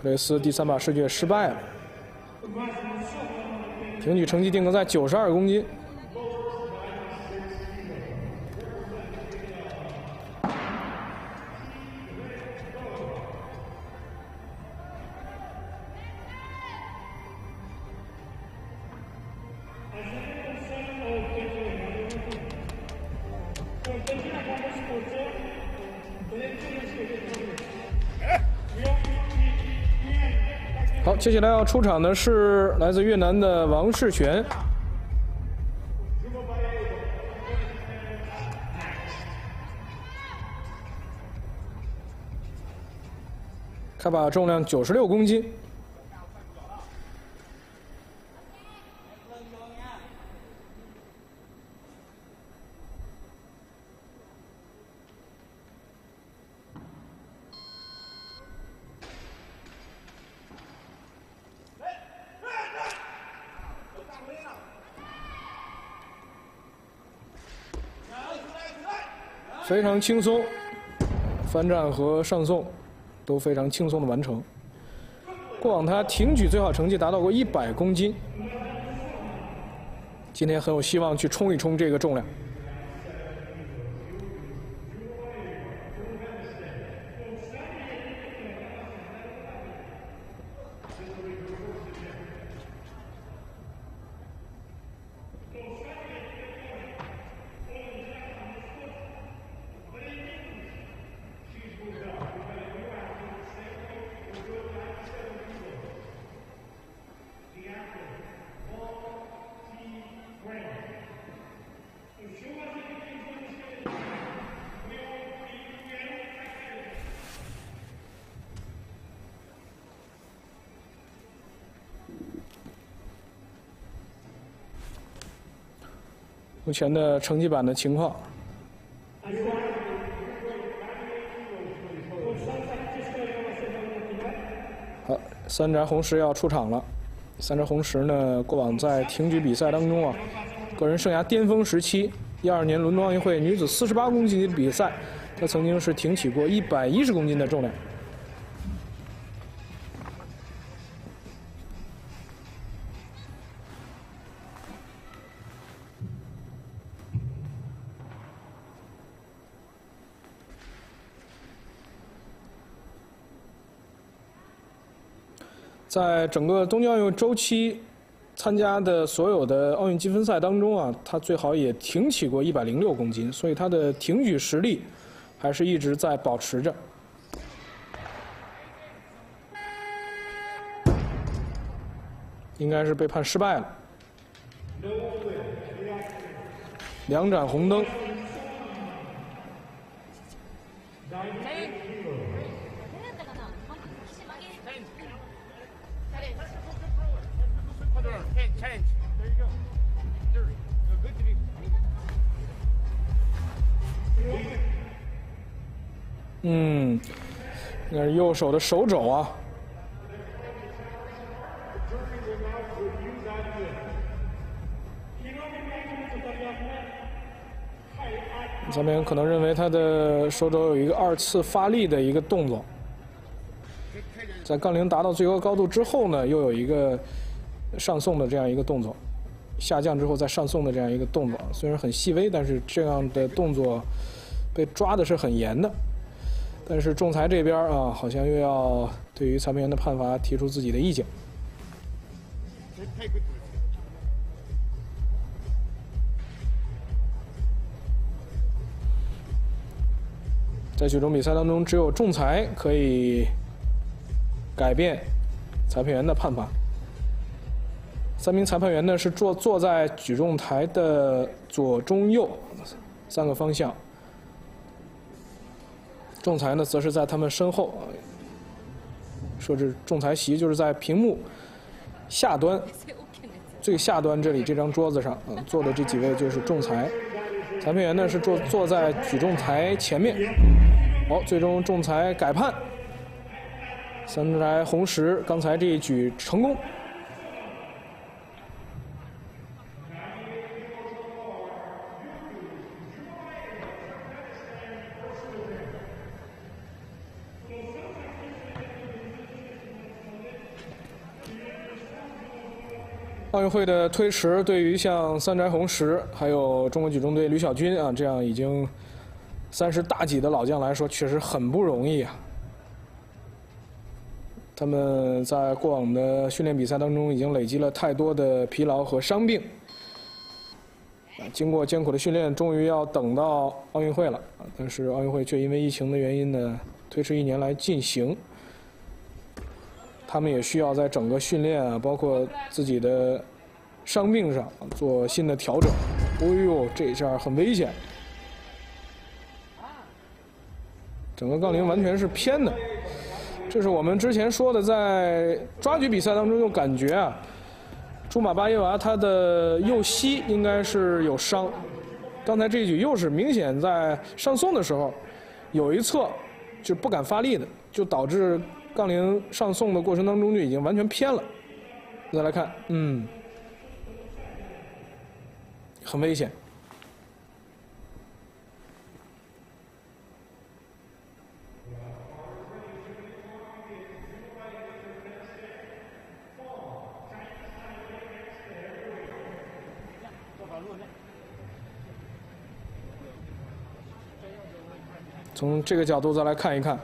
普雷斯第三把试卷失败了，平举成绩定格在九十二公斤。接下来要出场的是来自越南的王世全。开把重量九十六公斤。非常轻松，翻站和上送都非常轻松的完成。过往他挺举最好成绩达到过一百公斤，今天很有希望去冲一冲这个重量。目前的成绩板的情况。好，三宅红石要出场了。三宅红石呢，过往在挺举比赛当中啊，个人生涯巅峰时期，一二年伦敦奥运会女子四十八公斤级比赛，她曾经是挺起过一百一十公斤的重量。在整个东京奥运周期参加的所有的奥运积分赛当中啊，他最好也挺起过一百零六公斤，所以他的挺举实力还是一直在保持着。应该是被判失败了，两盏红灯。嗯，那是右手的手肘啊。咱们可能认为他的手肘有一个二次发力的一个动作，在杠铃达到最高高度之后呢，又有一个上送的这样一个动作，下降之后再上送的这样一个动作，虽然很细微，但是这样的动作被抓的是很严的。但是仲裁这边啊，好像又要对于裁判员的判罚提出自己的意见。在举重比赛当中，只有仲裁可以改变裁判员的判罚。三名裁判员呢是坐坐在举重台的左、中、右三个方向。仲裁呢，则是在他们身后啊，设置仲裁席，就是在屏幕下端最下端这里这张桌子上啊坐的这几位就是仲裁，裁判员呢是坐坐在举重台前面。好，最终仲裁改判，三台红石刚才这一举成功。奥运会的推迟，对于像三宅红石，还有中国举重队吕小军啊这样已经三十大几的老将来说，确实很不容易啊。他们在过往的训练比赛当中，已经累积了太多的疲劳和伤病。经过艰苦的训练，终于要等到奥运会了！但是奥运会却因为疫情的原因呢，推迟一年来进行。他们也需要在整个训练啊，包括自己的伤病上做新的调整。哎呦，这一下很危险，整个杠铃完全是偏的。这是我们之前说的，在抓举比赛当中就感觉啊，朱马巴耶娃他的右膝应该是有伤。刚才这一举又是明显在上送的时候，有一侧就不敢发力的，就导致。杠铃上送的过程当中就已经完全偏了，再来看，嗯，很危险。从这个角度再来看一看。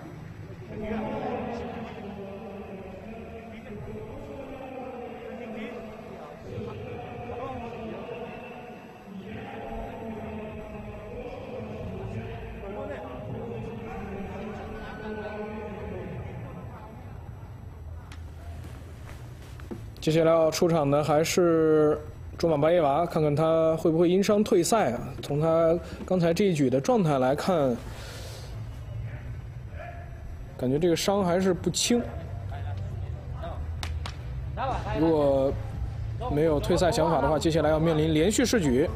接下来要出场的还是卓玛巴耶娃，看看他会不会因伤退赛啊？从他刚才这一举的状态来看，感觉这个伤还是不轻。如果没有退赛想法的话，接下来要面临连续试举。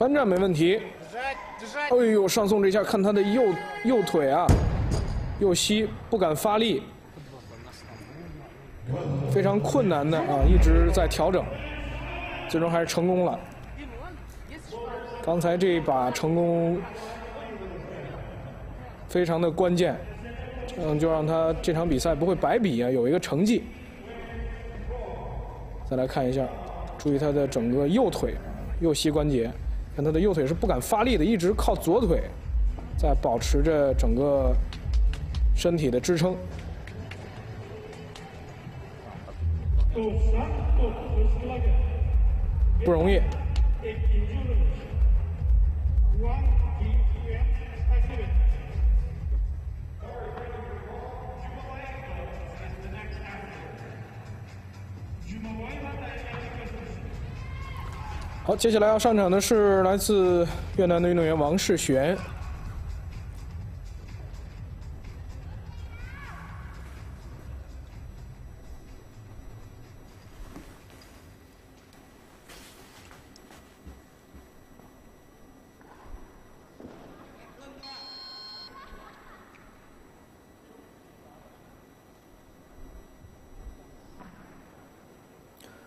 翻站没问题。哎呦，上送这下，看他的右右腿啊，右膝不敢发力，非常困难的啊，一直在调整，最终还是成功了。刚才这一把成功非常的关键，这样就让他这场比赛不会白比啊，有一个成绩。再来看一下，注意他的整个右腿、右膝关节。看他的右腿是不敢发力的，一直靠左腿在保持着整个身体的支撑，不容易。好，接下来要上场的是来自越南的运动员王世璇。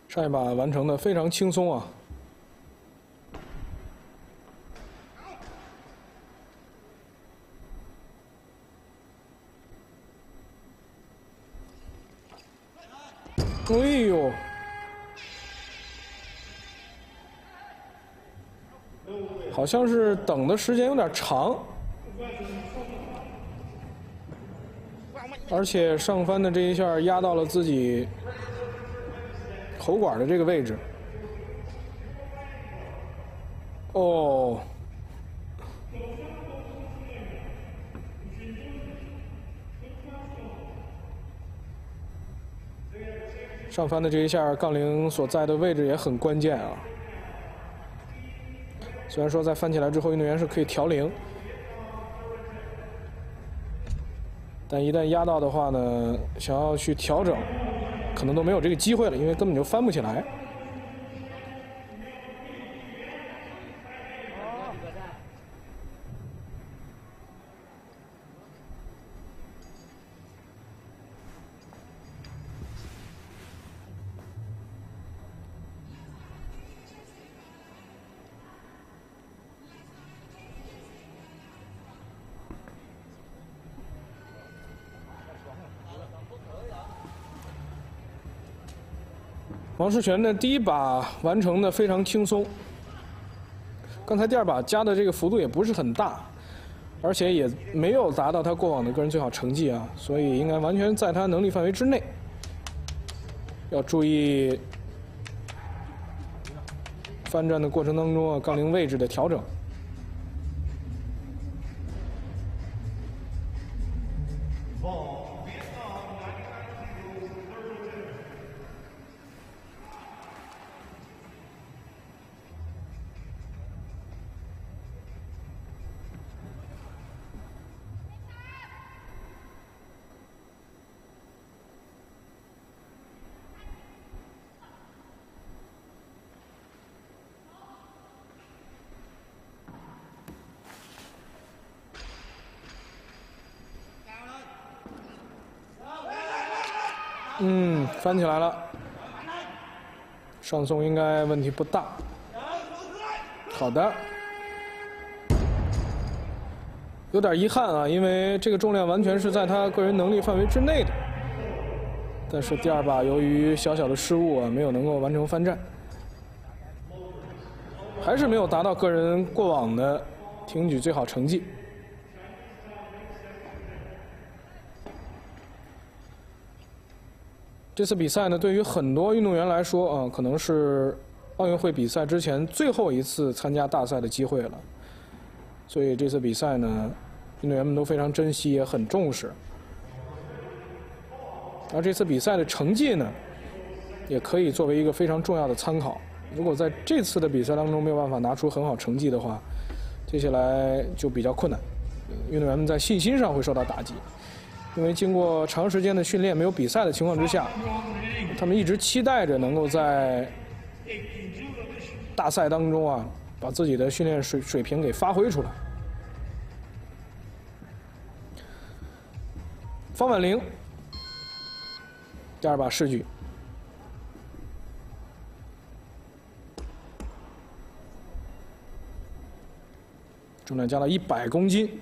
上一把完成的非常轻松啊！好像是等的时间有点长，而且上翻的这一下压到了自己喉管的这个位置。哦。上翻的这一下，杠铃所在的位置也很关键啊。虽然说在翻起来之后，运动员是可以调零，但一旦压到的话呢，想要去调整，可能都没有这个机会了，因为根本就翻不起来。王世全呢第一把完成的非常轻松，刚才第二把加的这个幅度也不是很大，而且也没有达到他过往的个人最好成绩啊，所以应该完全在他能力范围之内。要注意翻转的过程当中啊，杠铃位置的调整。翻起来了，上送应该问题不大。好的，有点遗憾啊，因为这个重量完全是在他个人能力范围之内的，但是第二把由于小小的失误啊，没有能够完成翻站，还是没有达到个人过往的挺举最好成绩。这次比赛呢，对于很多运动员来说啊，可能是奥运会比赛之前最后一次参加大赛的机会了。所以这次比赛呢，运动员们都非常珍惜，也很重视。而这次比赛的成绩呢，也可以作为一个非常重要的参考。如果在这次的比赛当中没有办法拿出很好成绩的话，接下来就比较困难，运动员们在信心上会受到打击。因为经过长时间的训练，没有比赛的情况之下，他们一直期待着能够在大赛当中啊，把自己的训练水水平给发挥出来。方婉玲，第二把试举，重量加到一百公斤。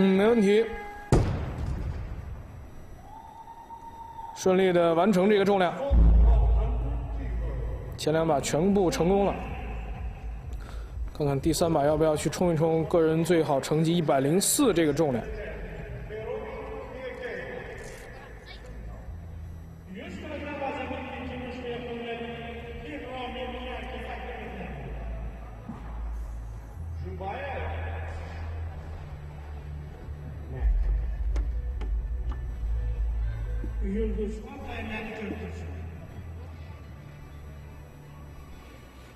嗯，没问题，顺利的完成这个重量，前两把全部成功了，看看第三把要不要去冲一冲个人最好成绩一百零四这个重量。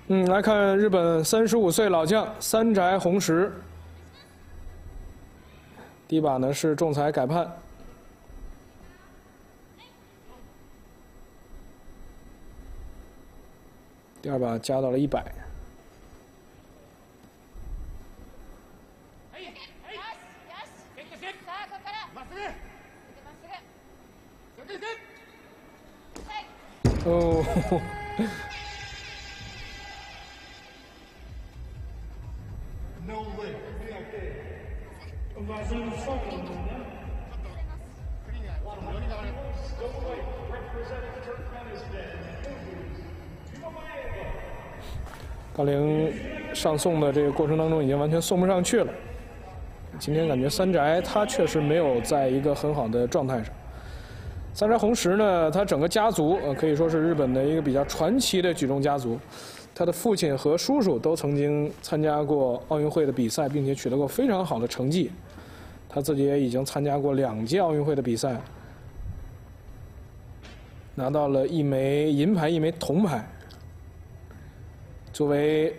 嗯，来看日本三十五岁老将三宅宏实，第一把呢是仲裁改判，第二把加到了一百。哦。杠铃上送的这个过程当中，已经完全送不上去了。今天感觉三宅他确实没有在一个很好的状态上。三山红石呢，他整个家族呃可以说是日本的一个比较传奇的举重家族。他的父亲和叔叔都曾经参加过奥运会的比赛，并且取得过非常好的成绩。他自己也已经参加过两届奥运会的比赛，拿到了一枚银牌、一枚铜牌。作为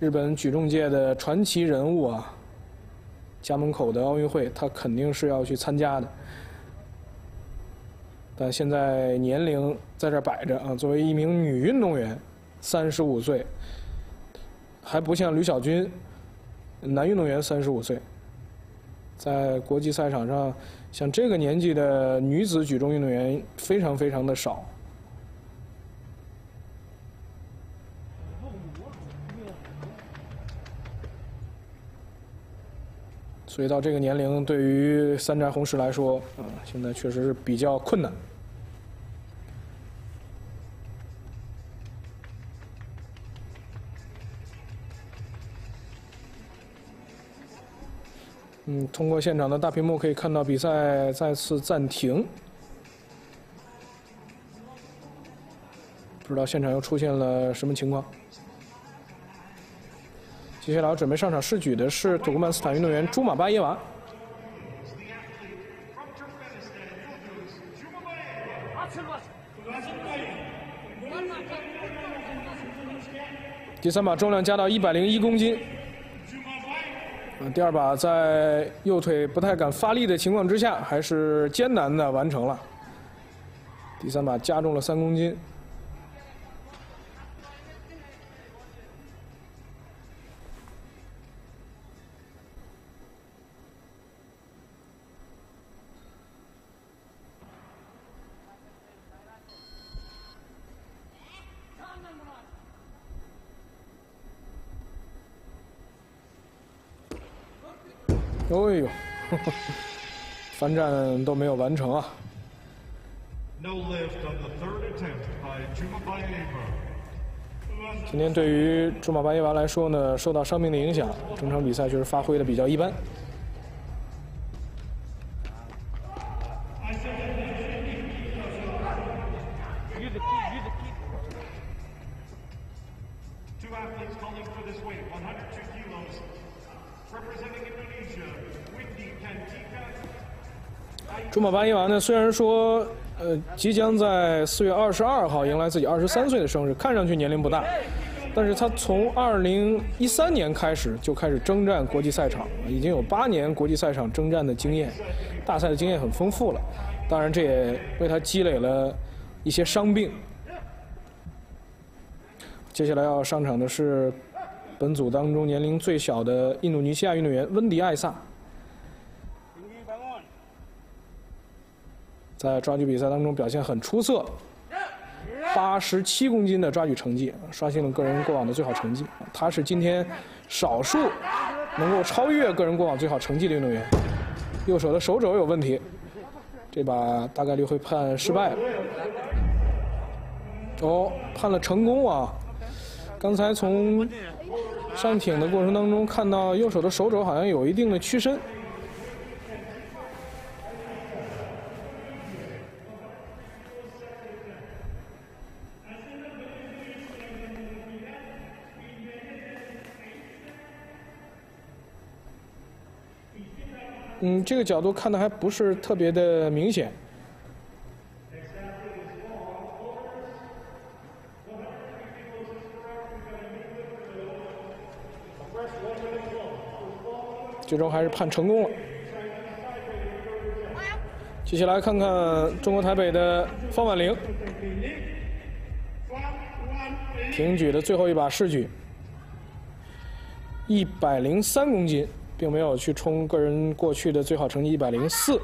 日本举重界的传奇人物啊，家门口的奥运会他肯定是要去参加的。但现在年龄在这摆着啊，作为一名女运动员。三十五岁，还不像吕小军，男运动员三十五岁，在国际赛场上，像这个年纪的女子举重运动员非常非常的少，所以到这个年龄，对于三宅宏石来说，啊，现在确实是比较困难。嗯，通过现场的大屏幕可以看到比赛再次暂停，不知道现场又出现了什么情况。接下来准备上场试举的是土库曼斯坦运动员朱马巴耶娃。第三把重量加到一百零一公斤。第二把在右腿不太敢发力的情况之下，还是艰难的完成了。第三把加重了三公斤。哦呦，翻战都没有完成啊！今天对于朱马巴耶娃来说呢，受到伤病的影响，整场比赛就是发挥的比较一般。朱马巴耶娃呢，虽然说，呃，即将在四月二十二号迎来自己二十三岁的生日，看上去年龄不大，但是他从二零一三年开始就开始征战国际赛场，已经有八年国际赛场征战的经验，大赛的经验很丰富了。当然，这也为他积累了一些伤病。接下来要上场的是本组当中年龄最小的印度尼西亚运动员温迪艾萨。在抓举比赛当中表现很出色，八十七公斤的抓举成绩，刷新了个人过往的最好成绩。他是今天少数能够超越个人过往最好成绩的运动员。右手的手肘有问题，这把大概率会判失败。哦，判了成功啊！刚才从上挺的过程当中看到右手的手肘好像有一定的屈伸。嗯，这个角度看的还不是特别的明显。最终还是判成功了。接下来看看中国台北的方婉玲，挺举的最后一把试举，一百零三公斤。并没有去冲个人过去的最好成绩一百零四。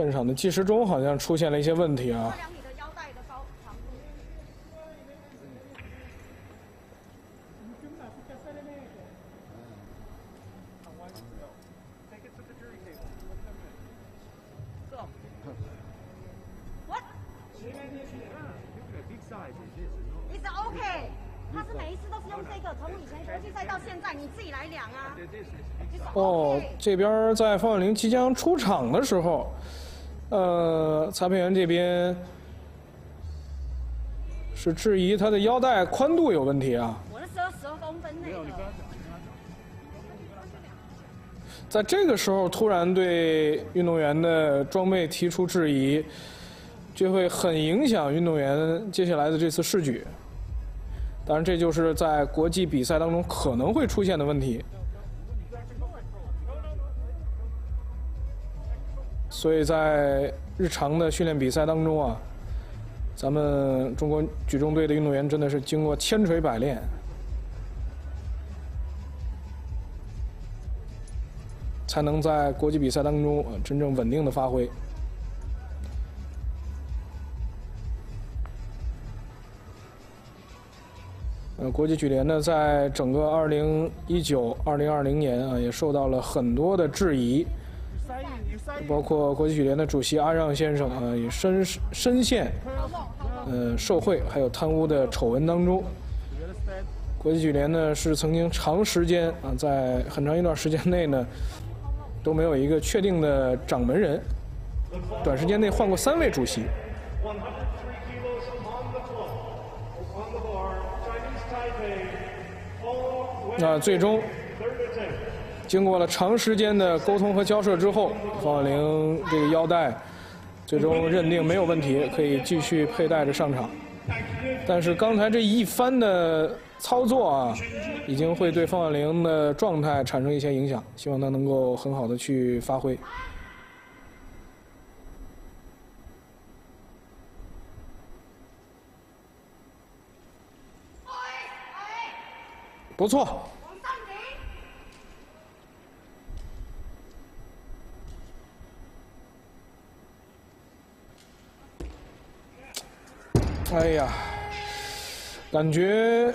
现场的计时钟好像出现了一些问题啊！我一直 OK，他是每一次都是用这个。从以前国际赛到现在，你自己来量啊。哦，这边在方永玲即将出场的时候。呃，裁判员这边是质疑他的腰带宽度有问题啊。我的十二十二公分那个。在这个时候突然对运动员的装备提出质疑，就会很影响运动员接下来的这次试举。当然，这就是在国际比赛当中可能会出现的问题。所以在日常的训练比赛当中啊，咱们中国举重队的运动员真的是经过千锤百炼，才能在国际比赛当中真正稳定的发挥。呃，国际举联呢，在整个2019、2020年啊，也受到了很多的质疑，包括国际举联的主席阿让先生啊，也深深陷呃受贿还有贪污的丑闻当中。国际举联呢，是曾经长时间啊，在很长一段时间内呢，都没有一个确定的掌门人，短时间内换过三位主席。那最终，经过了长时间的沟通和交涉之后，方婉玲这个腰带最终认定没有问题，可以继续佩戴着上场。但是刚才这一番的操作啊，已经会对方婉玲的状态产生一些影响，希望她能够很好的去发挥。不错。哎呀，感觉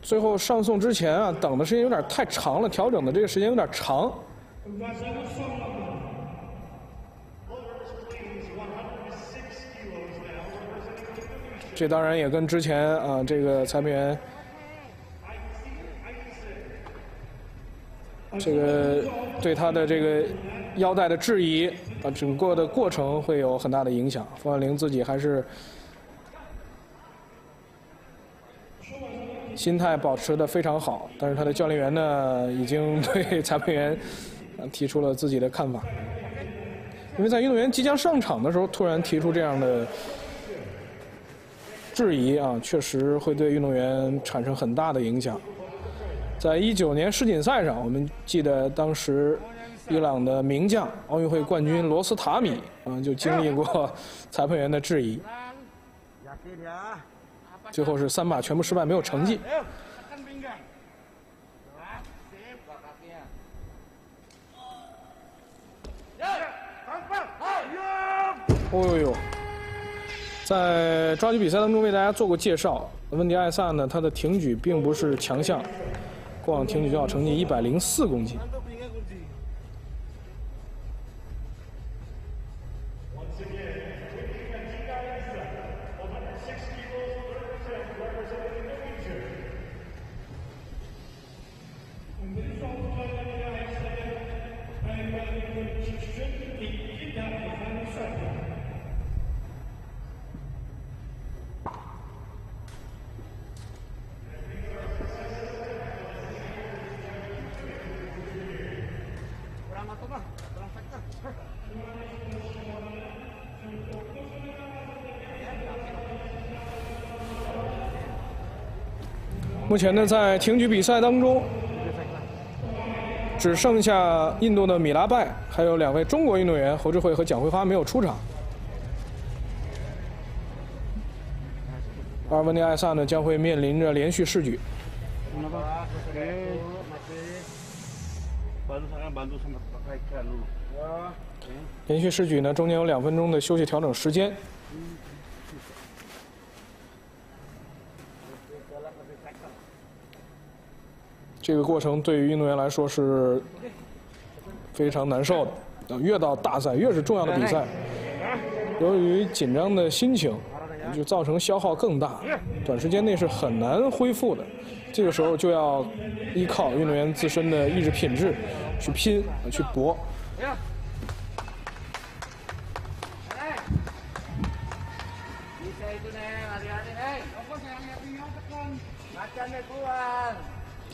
最后上送之前啊，等的时间有点太长了，调整的这个时间有点长。这当然也跟之前啊，这个裁判员这个对他的这个腰带的质疑啊，整个的过程会有很大的影响。冯婉玲自己还是心态保持的非常好，但是他的教练员呢，已经 对裁判员提出了自己的看法，因为在运动员即将上场的时候，突然提出这样的。质疑啊，确实会对运动员产生很大的影响。在一九年世锦赛上，我们记得当时伊朗的名将、奥运会冠军罗斯塔米啊，就经历过裁判员的质疑，最后是三把全部失败，没有成绩。哦呦呦！在抓举比赛当中为大家做过介绍，温迪艾萨呢，他的挺举并不是强项，过往挺举最好成绩一百零四公斤。目前呢，在挺举比赛当中，只剩下印度的米拉拜，还有两位中国运动员侯志慧和蒋慧花没有出场。而温尼艾萨呢，将会面临着连续试举。连续试举呢，中间有两分钟的休息调整时间。这个过程对于运动员来说是非常难受的。啊，越到大赛越是重要的比赛，由于紧张的心情，就造成消耗更大，短时间内是很难恢复的。这个时候就要依靠运动员自身的意志品质去拼、去搏。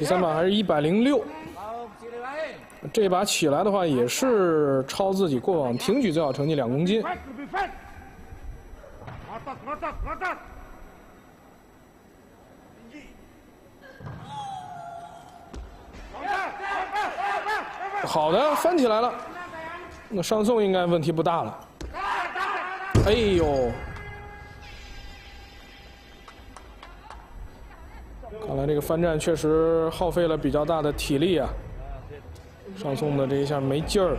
第三把还是一百零六，这把起来的话也是超自己过往挺举最好成绩两公斤。好的，翻起来了，那上送应该问题不大了。哎呦！看来这个翻站确实耗费了比较大的体力啊，上送的这一下没劲儿。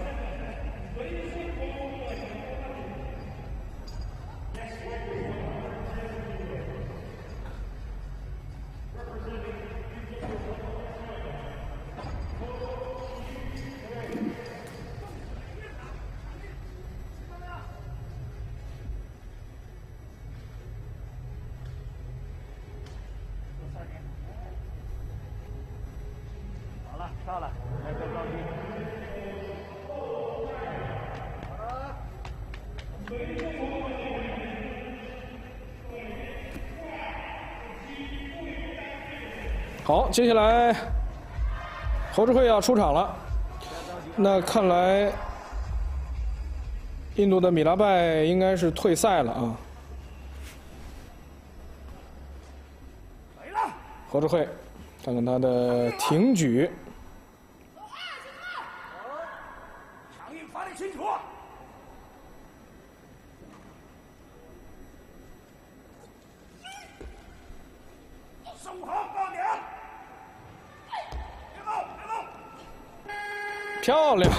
接下来侯志慧要出场了。那看来印度的米拉拜应该是退赛了啊。侯志慧，看看他的挺举。强硬发力清楚。守好八点。漂亮，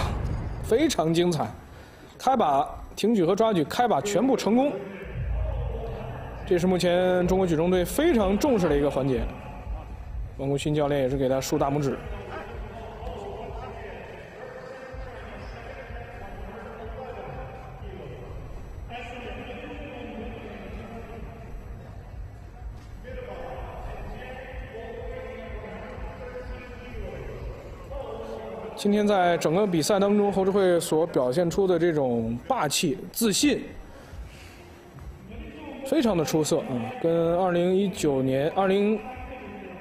非常精彩。开把挺举和抓举开把全部成功。这是目前中国举重队非常重视的一个环节。王国勋教练也是给他竖大拇指。今天在整个比赛当中，侯志慧所表现出的这种霸气、自信，非常的出色啊！跟二零一九年、二零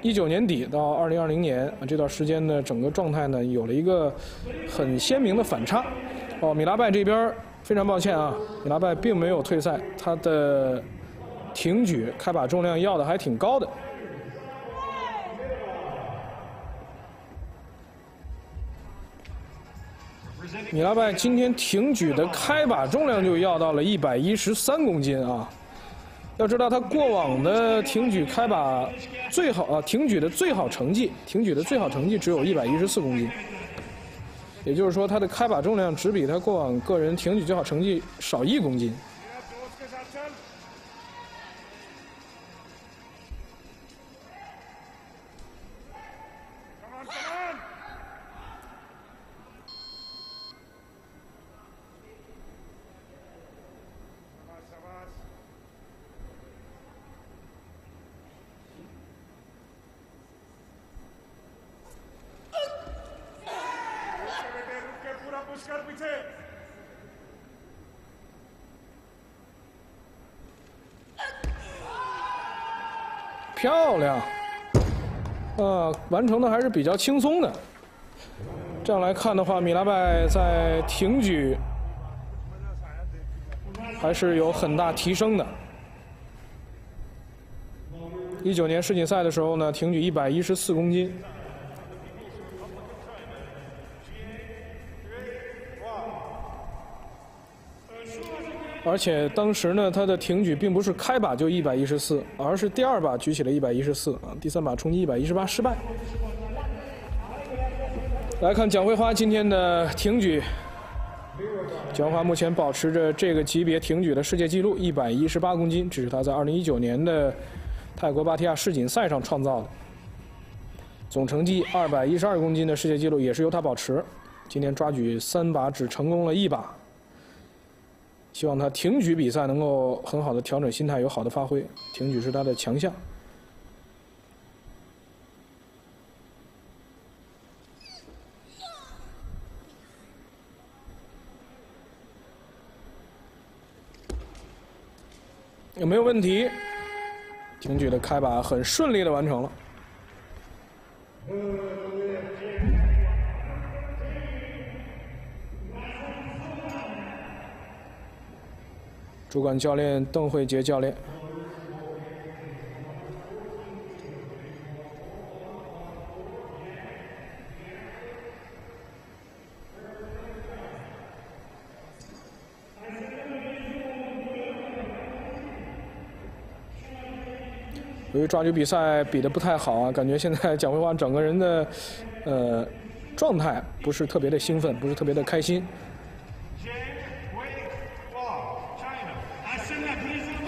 一九年底到二零二零年啊这段时间的整个状态呢，有了一个很鲜明的反差。哦，米拉拜这边非常抱歉啊，米拉拜并没有退赛，他的挺举开把重量要的还挺高的。米拉拜今天挺举的开把重量就要到了一百一十三公斤啊！要知道他过往的挺举开把最好啊，挺举的最好成绩，挺举的最好成绩只有一百一十四公斤，也就是说他的开把重量只比他过往个人挺举最好成绩少一公斤。完成的还是比较轻松的。这样来看的话，米拉拜在挺举还是有很大提升的。一九年世锦赛的时候呢，挺举一百一十四公斤。而且当时呢，他的挺举并不是开把就一百一十四，而是第二把举起了一百一十四啊，第三把冲击一百一十八失败。来看蒋慧花今天的挺举，蒋慧花目前保持着这个级别挺举的世界纪录一百一十八公斤，这是她在二零一九年的泰国芭提雅世锦赛上创造的。总成绩二百一十二公斤的世界纪录也是由他保持。今天抓举三把只成功了一把，希望他挺举比赛能够很好的调整心态，有好的发挥。挺举是他的强项。有没有问题？挺举的开把很顺利的完成了。主管教练邓慧杰教练。由于抓举比赛比的不太好啊，感觉现在蒋慧花整个人的呃状态不是特别的兴奋，不是特别的开心。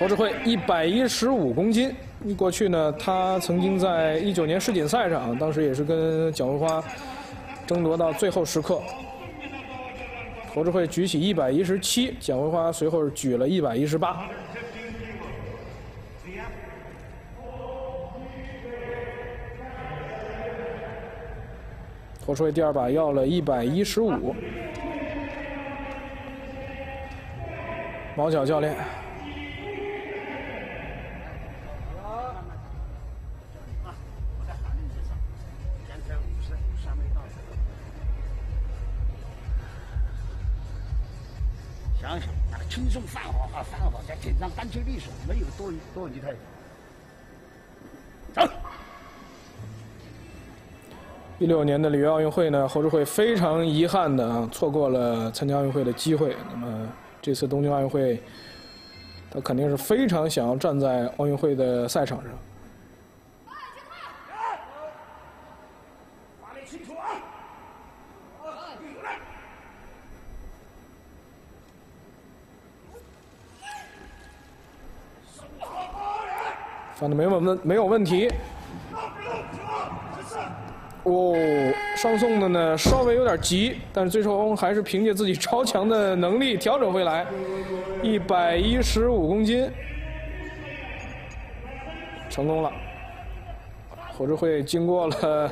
侯志慧一百一十五公斤，过去呢，他曾经在一九年世锦赛上，当时也是跟蒋慧花争夺到最后时刻。侯志慧举起一百一十七，蒋慧花随后举了一百一十八。侯志慧第二把要了一百一十五，毛脚教练。有多多余太。走。一六年的里约奥运会呢，侯志慧非常遗憾的啊，错过了参加奥运会的机会。那么这次东京奥运会，他肯定是非常想要站在奥运会的赛场上。翻的没问没有问题。哦，上送的呢稍微有点急，但是最终还是凭借自己超强的能力调整回来，一百一十五公斤，成功了。侯志慧经过了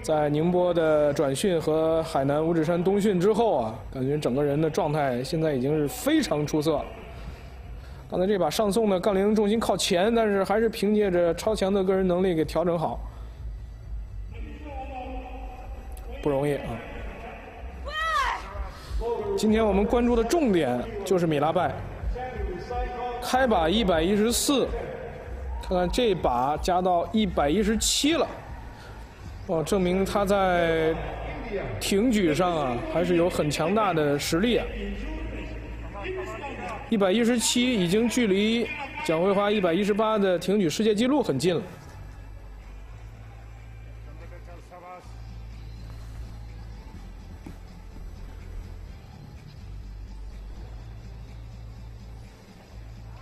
在宁波的转训和海南五指山冬训之后啊，感觉整个人的状态现在已经是非常出色了。刚才这把上送呢，杠铃重心靠前，但是还是凭借着超强的个人能力给调整好。不容易啊！今天我们关注的重点就是米拉拜，开把一百一十四，看看这把加到一百一十七了，哦，证明他在挺举上啊还是有很强大的实力啊！一百一十七已经距离蒋慧花一百一十八的挺举世界纪录很近了。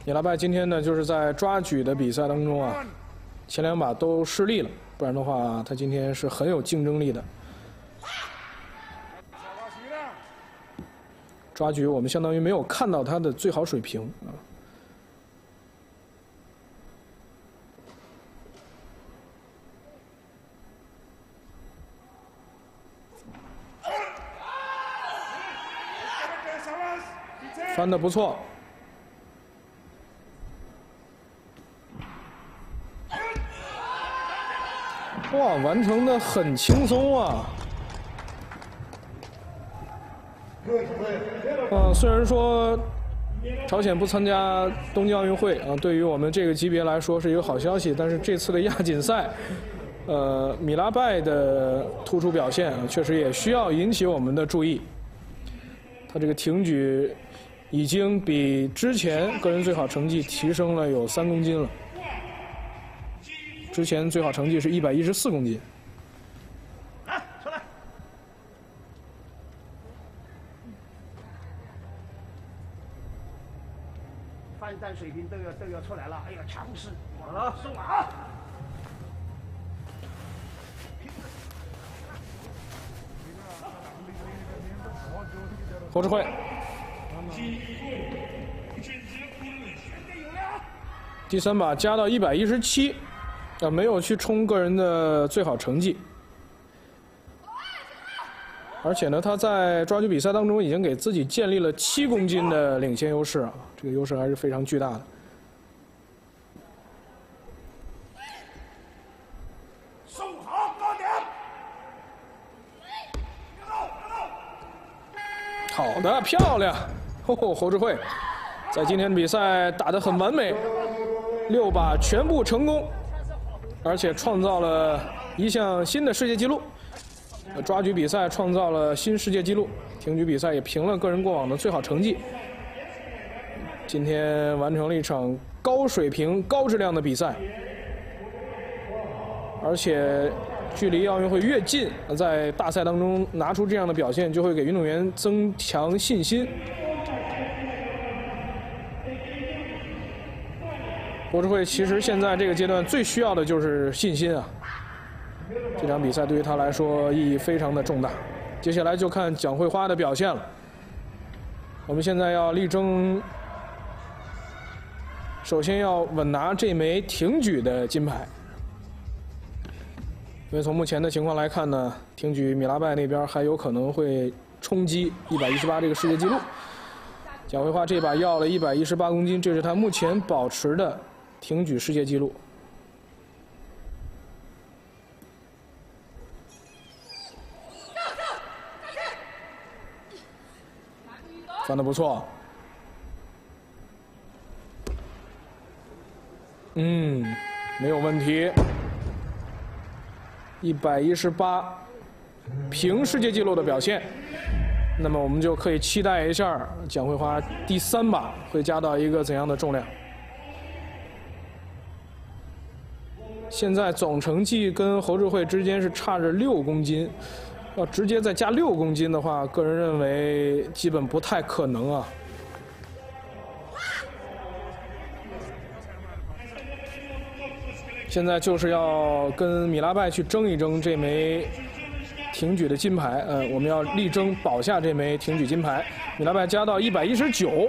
米拉拜今天呢，就是在抓举的比赛当中啊，前两把都失利了，不然的话，他今天是很有竞争力的。抓举我们相当于没有看到他的最好水平啊。翻的不错。哇，完成的很轻松啊！啊，虽然说朝鲜不参加东京奥运会啊，对于我们这个级别来说是一个好消息。但是这次的亚锦赛，呃，米拉拜的突出表现啊，确实也需要引起我们的注意。他这个挺举已经比之前个人最好成绩提升了有三公斤了。之前最好成绩是一百一十四公斤。水平都要都要出来了，哎呀，强势！好了，送了啊！侯志慧，第三把加到一百一十七，啊，没有去冲个人的最好成绩。而且呢，他在抓举比赛当中已经给自己建立了七公斤的领先优势啊，这个优势还是非常巨大的。好，高点。好的，漂亮！吼吼，侯志慧在今天的比赛打得很完美，六把全部成功，而且创造了一项新的世界纪录。抓举比赛创造了新世界纪录，挺举比赛也平了个人过往的最好成绩。今天完成了一场高水平、高质量的比赛，而且距离奥运会越近，在大赛当中拿出这样的表现，就会给运动员增强信心。国志会其实现在这个阶段最需要的就是信心啊。这场比赛对于他来说意义非常的重大，接下来就看蒋慧花的表现了。我们现在要力争，首先要稳拿这枚挺举的金牌，因为从目前的情况来看呢，挺举米拉拜那边还有可能会冲击一百一十八这个世界纪录。蒋慧花这把要了一百一十八公斤，这是他目前保持的挺举世界纪录。翻的不错，嗯，没有问题，一百一十八，平世界纪录的表现，那么我们就可以期待一下蒋慧花第三把会加到一个怎样的重量。现在总成绩跟侯志慧之间是差着六公斤。要直接再加六公斤的话，个人认为基本不太可能啊。现在就是要跟米拉拜去争一争这枚挺举的金牌，呃，我们要力争保下这枚挺举金牌。米拉拜加到一百一十九，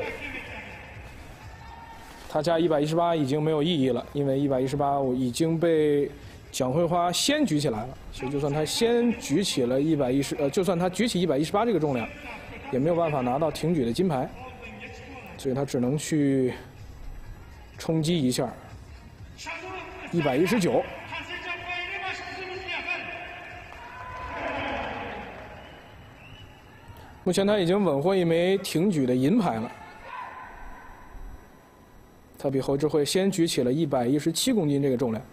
他加一百一十八已经没有意义了，因为一百一十八我已经被。蒋慧花先举起来了，所以就算他先举起了一百一十，呃，就算他举起一百一十八这个重量，也没有办法拿到挺举的金牌，所以他只能去冲击一下一百一十九。目前他已经稳获一枚挺举的银牌了，他比侯志慧先举起了一百一十七公斤这个重量。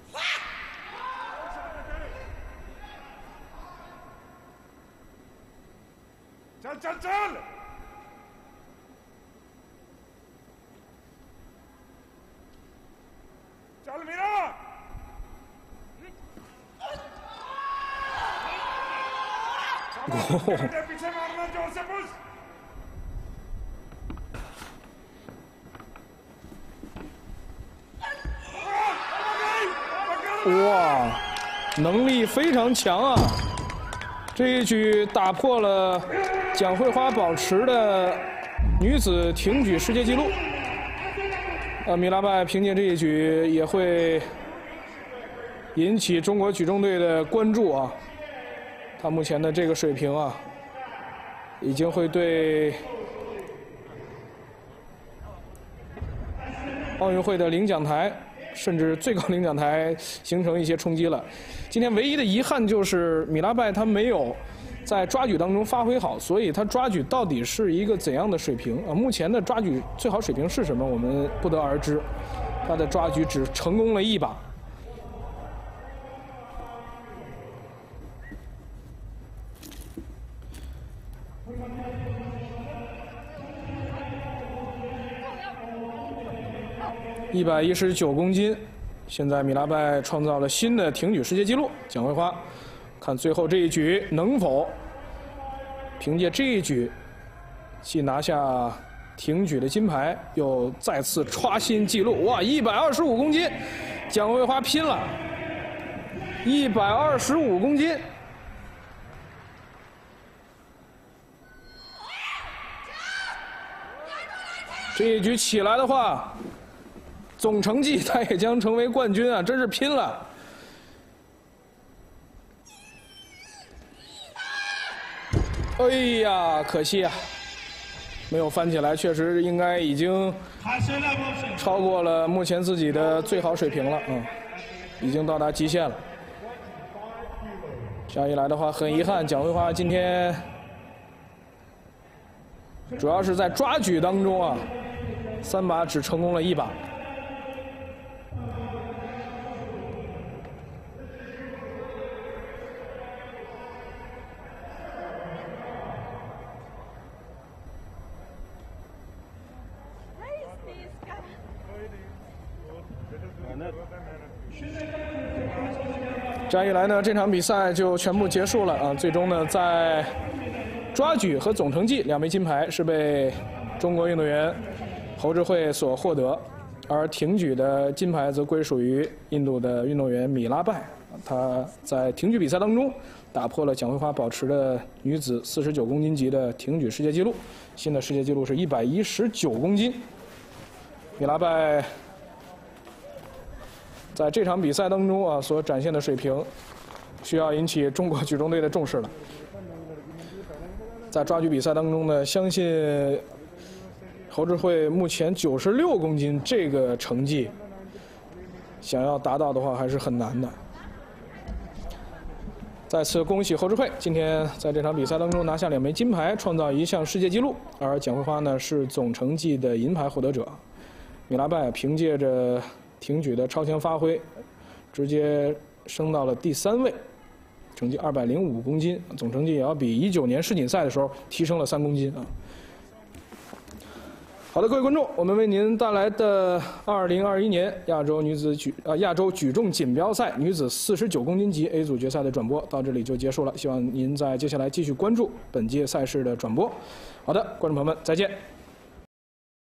哇，能力非常强啊！这一举打破了蒋慧花保持的女子挺举世界纪录。呃，米拉拜凭借这一举也会引起中国举重队的关注啊！他目前的这个水平啊，已经会对奥运会的领奖台。甚至最高领奖台形成一些冲击了。今天唯一的遗憾就是米拉拜他没有在抓举当中发挥好，所以他抓举到底是一个怎样的水平啊？目前的抓举最好水平是什么？我们不得而知。他的抓举只成功了一把。一百一十九公斤，现在米拉拜创造了新的挺举世界纪录。蒋慧花，看最后这一举能否凭借这一举，既拿下挺举的金牌，又再次刷新纪录。哇，一百二十五公斤，蒋慧花拼了！一百二十五公斤，这一局起来的话，总成绩他也将成为冠军啊！真是拼了。哎呀，可惜啊，没有翻起来，确实应该已经超过了目前自己的最好水平了啊，已经到达极限了。这样一来的话，很遗憾，蒋慧花今天主要是在抓举当中啊，三把只成功了一把。这样一来呢，这场比赛就全部结束了啊！最终呢，在抓举和总成绩两枚金牌是被中国运动员侯智慧所获得，而挺举的金牌则归属于印度的运动员米拉拜。他在挺举比赛当中打破了蒋慧花保持的女子四十九公斤级的挺举世界纪录，新的世界纪录是一百一十九公斤。米拉拜。在这场比赛当中啊，所展现的水平，需要引起中国举重队的重视了。在抓举比赛当中呢，相信侯志慧目前九十六公斤这个成绩，想要达到的话还是很难的。再次恭喜侯志慧，今天在这场比赛当中拿下两枚金牌，创造一项世界纪录。而蒋慧花呢是总成绩的银牌获得者，米拉拜凭借着。挺举的超强发挥，直接升到了第三位，成绩二百零五公斤，总成绩也要比一九年世锦赛的时候提升了三公斤啊。好的，各位观众，我们为您带来的二零二一年亚洲女子举啊亚洲举重锦标赛女子四十九公斤级 A 组决赛的转播到这里就结束了，希望您在接下来继续关注本届赛事的转播。好的，观众朋友们，再见。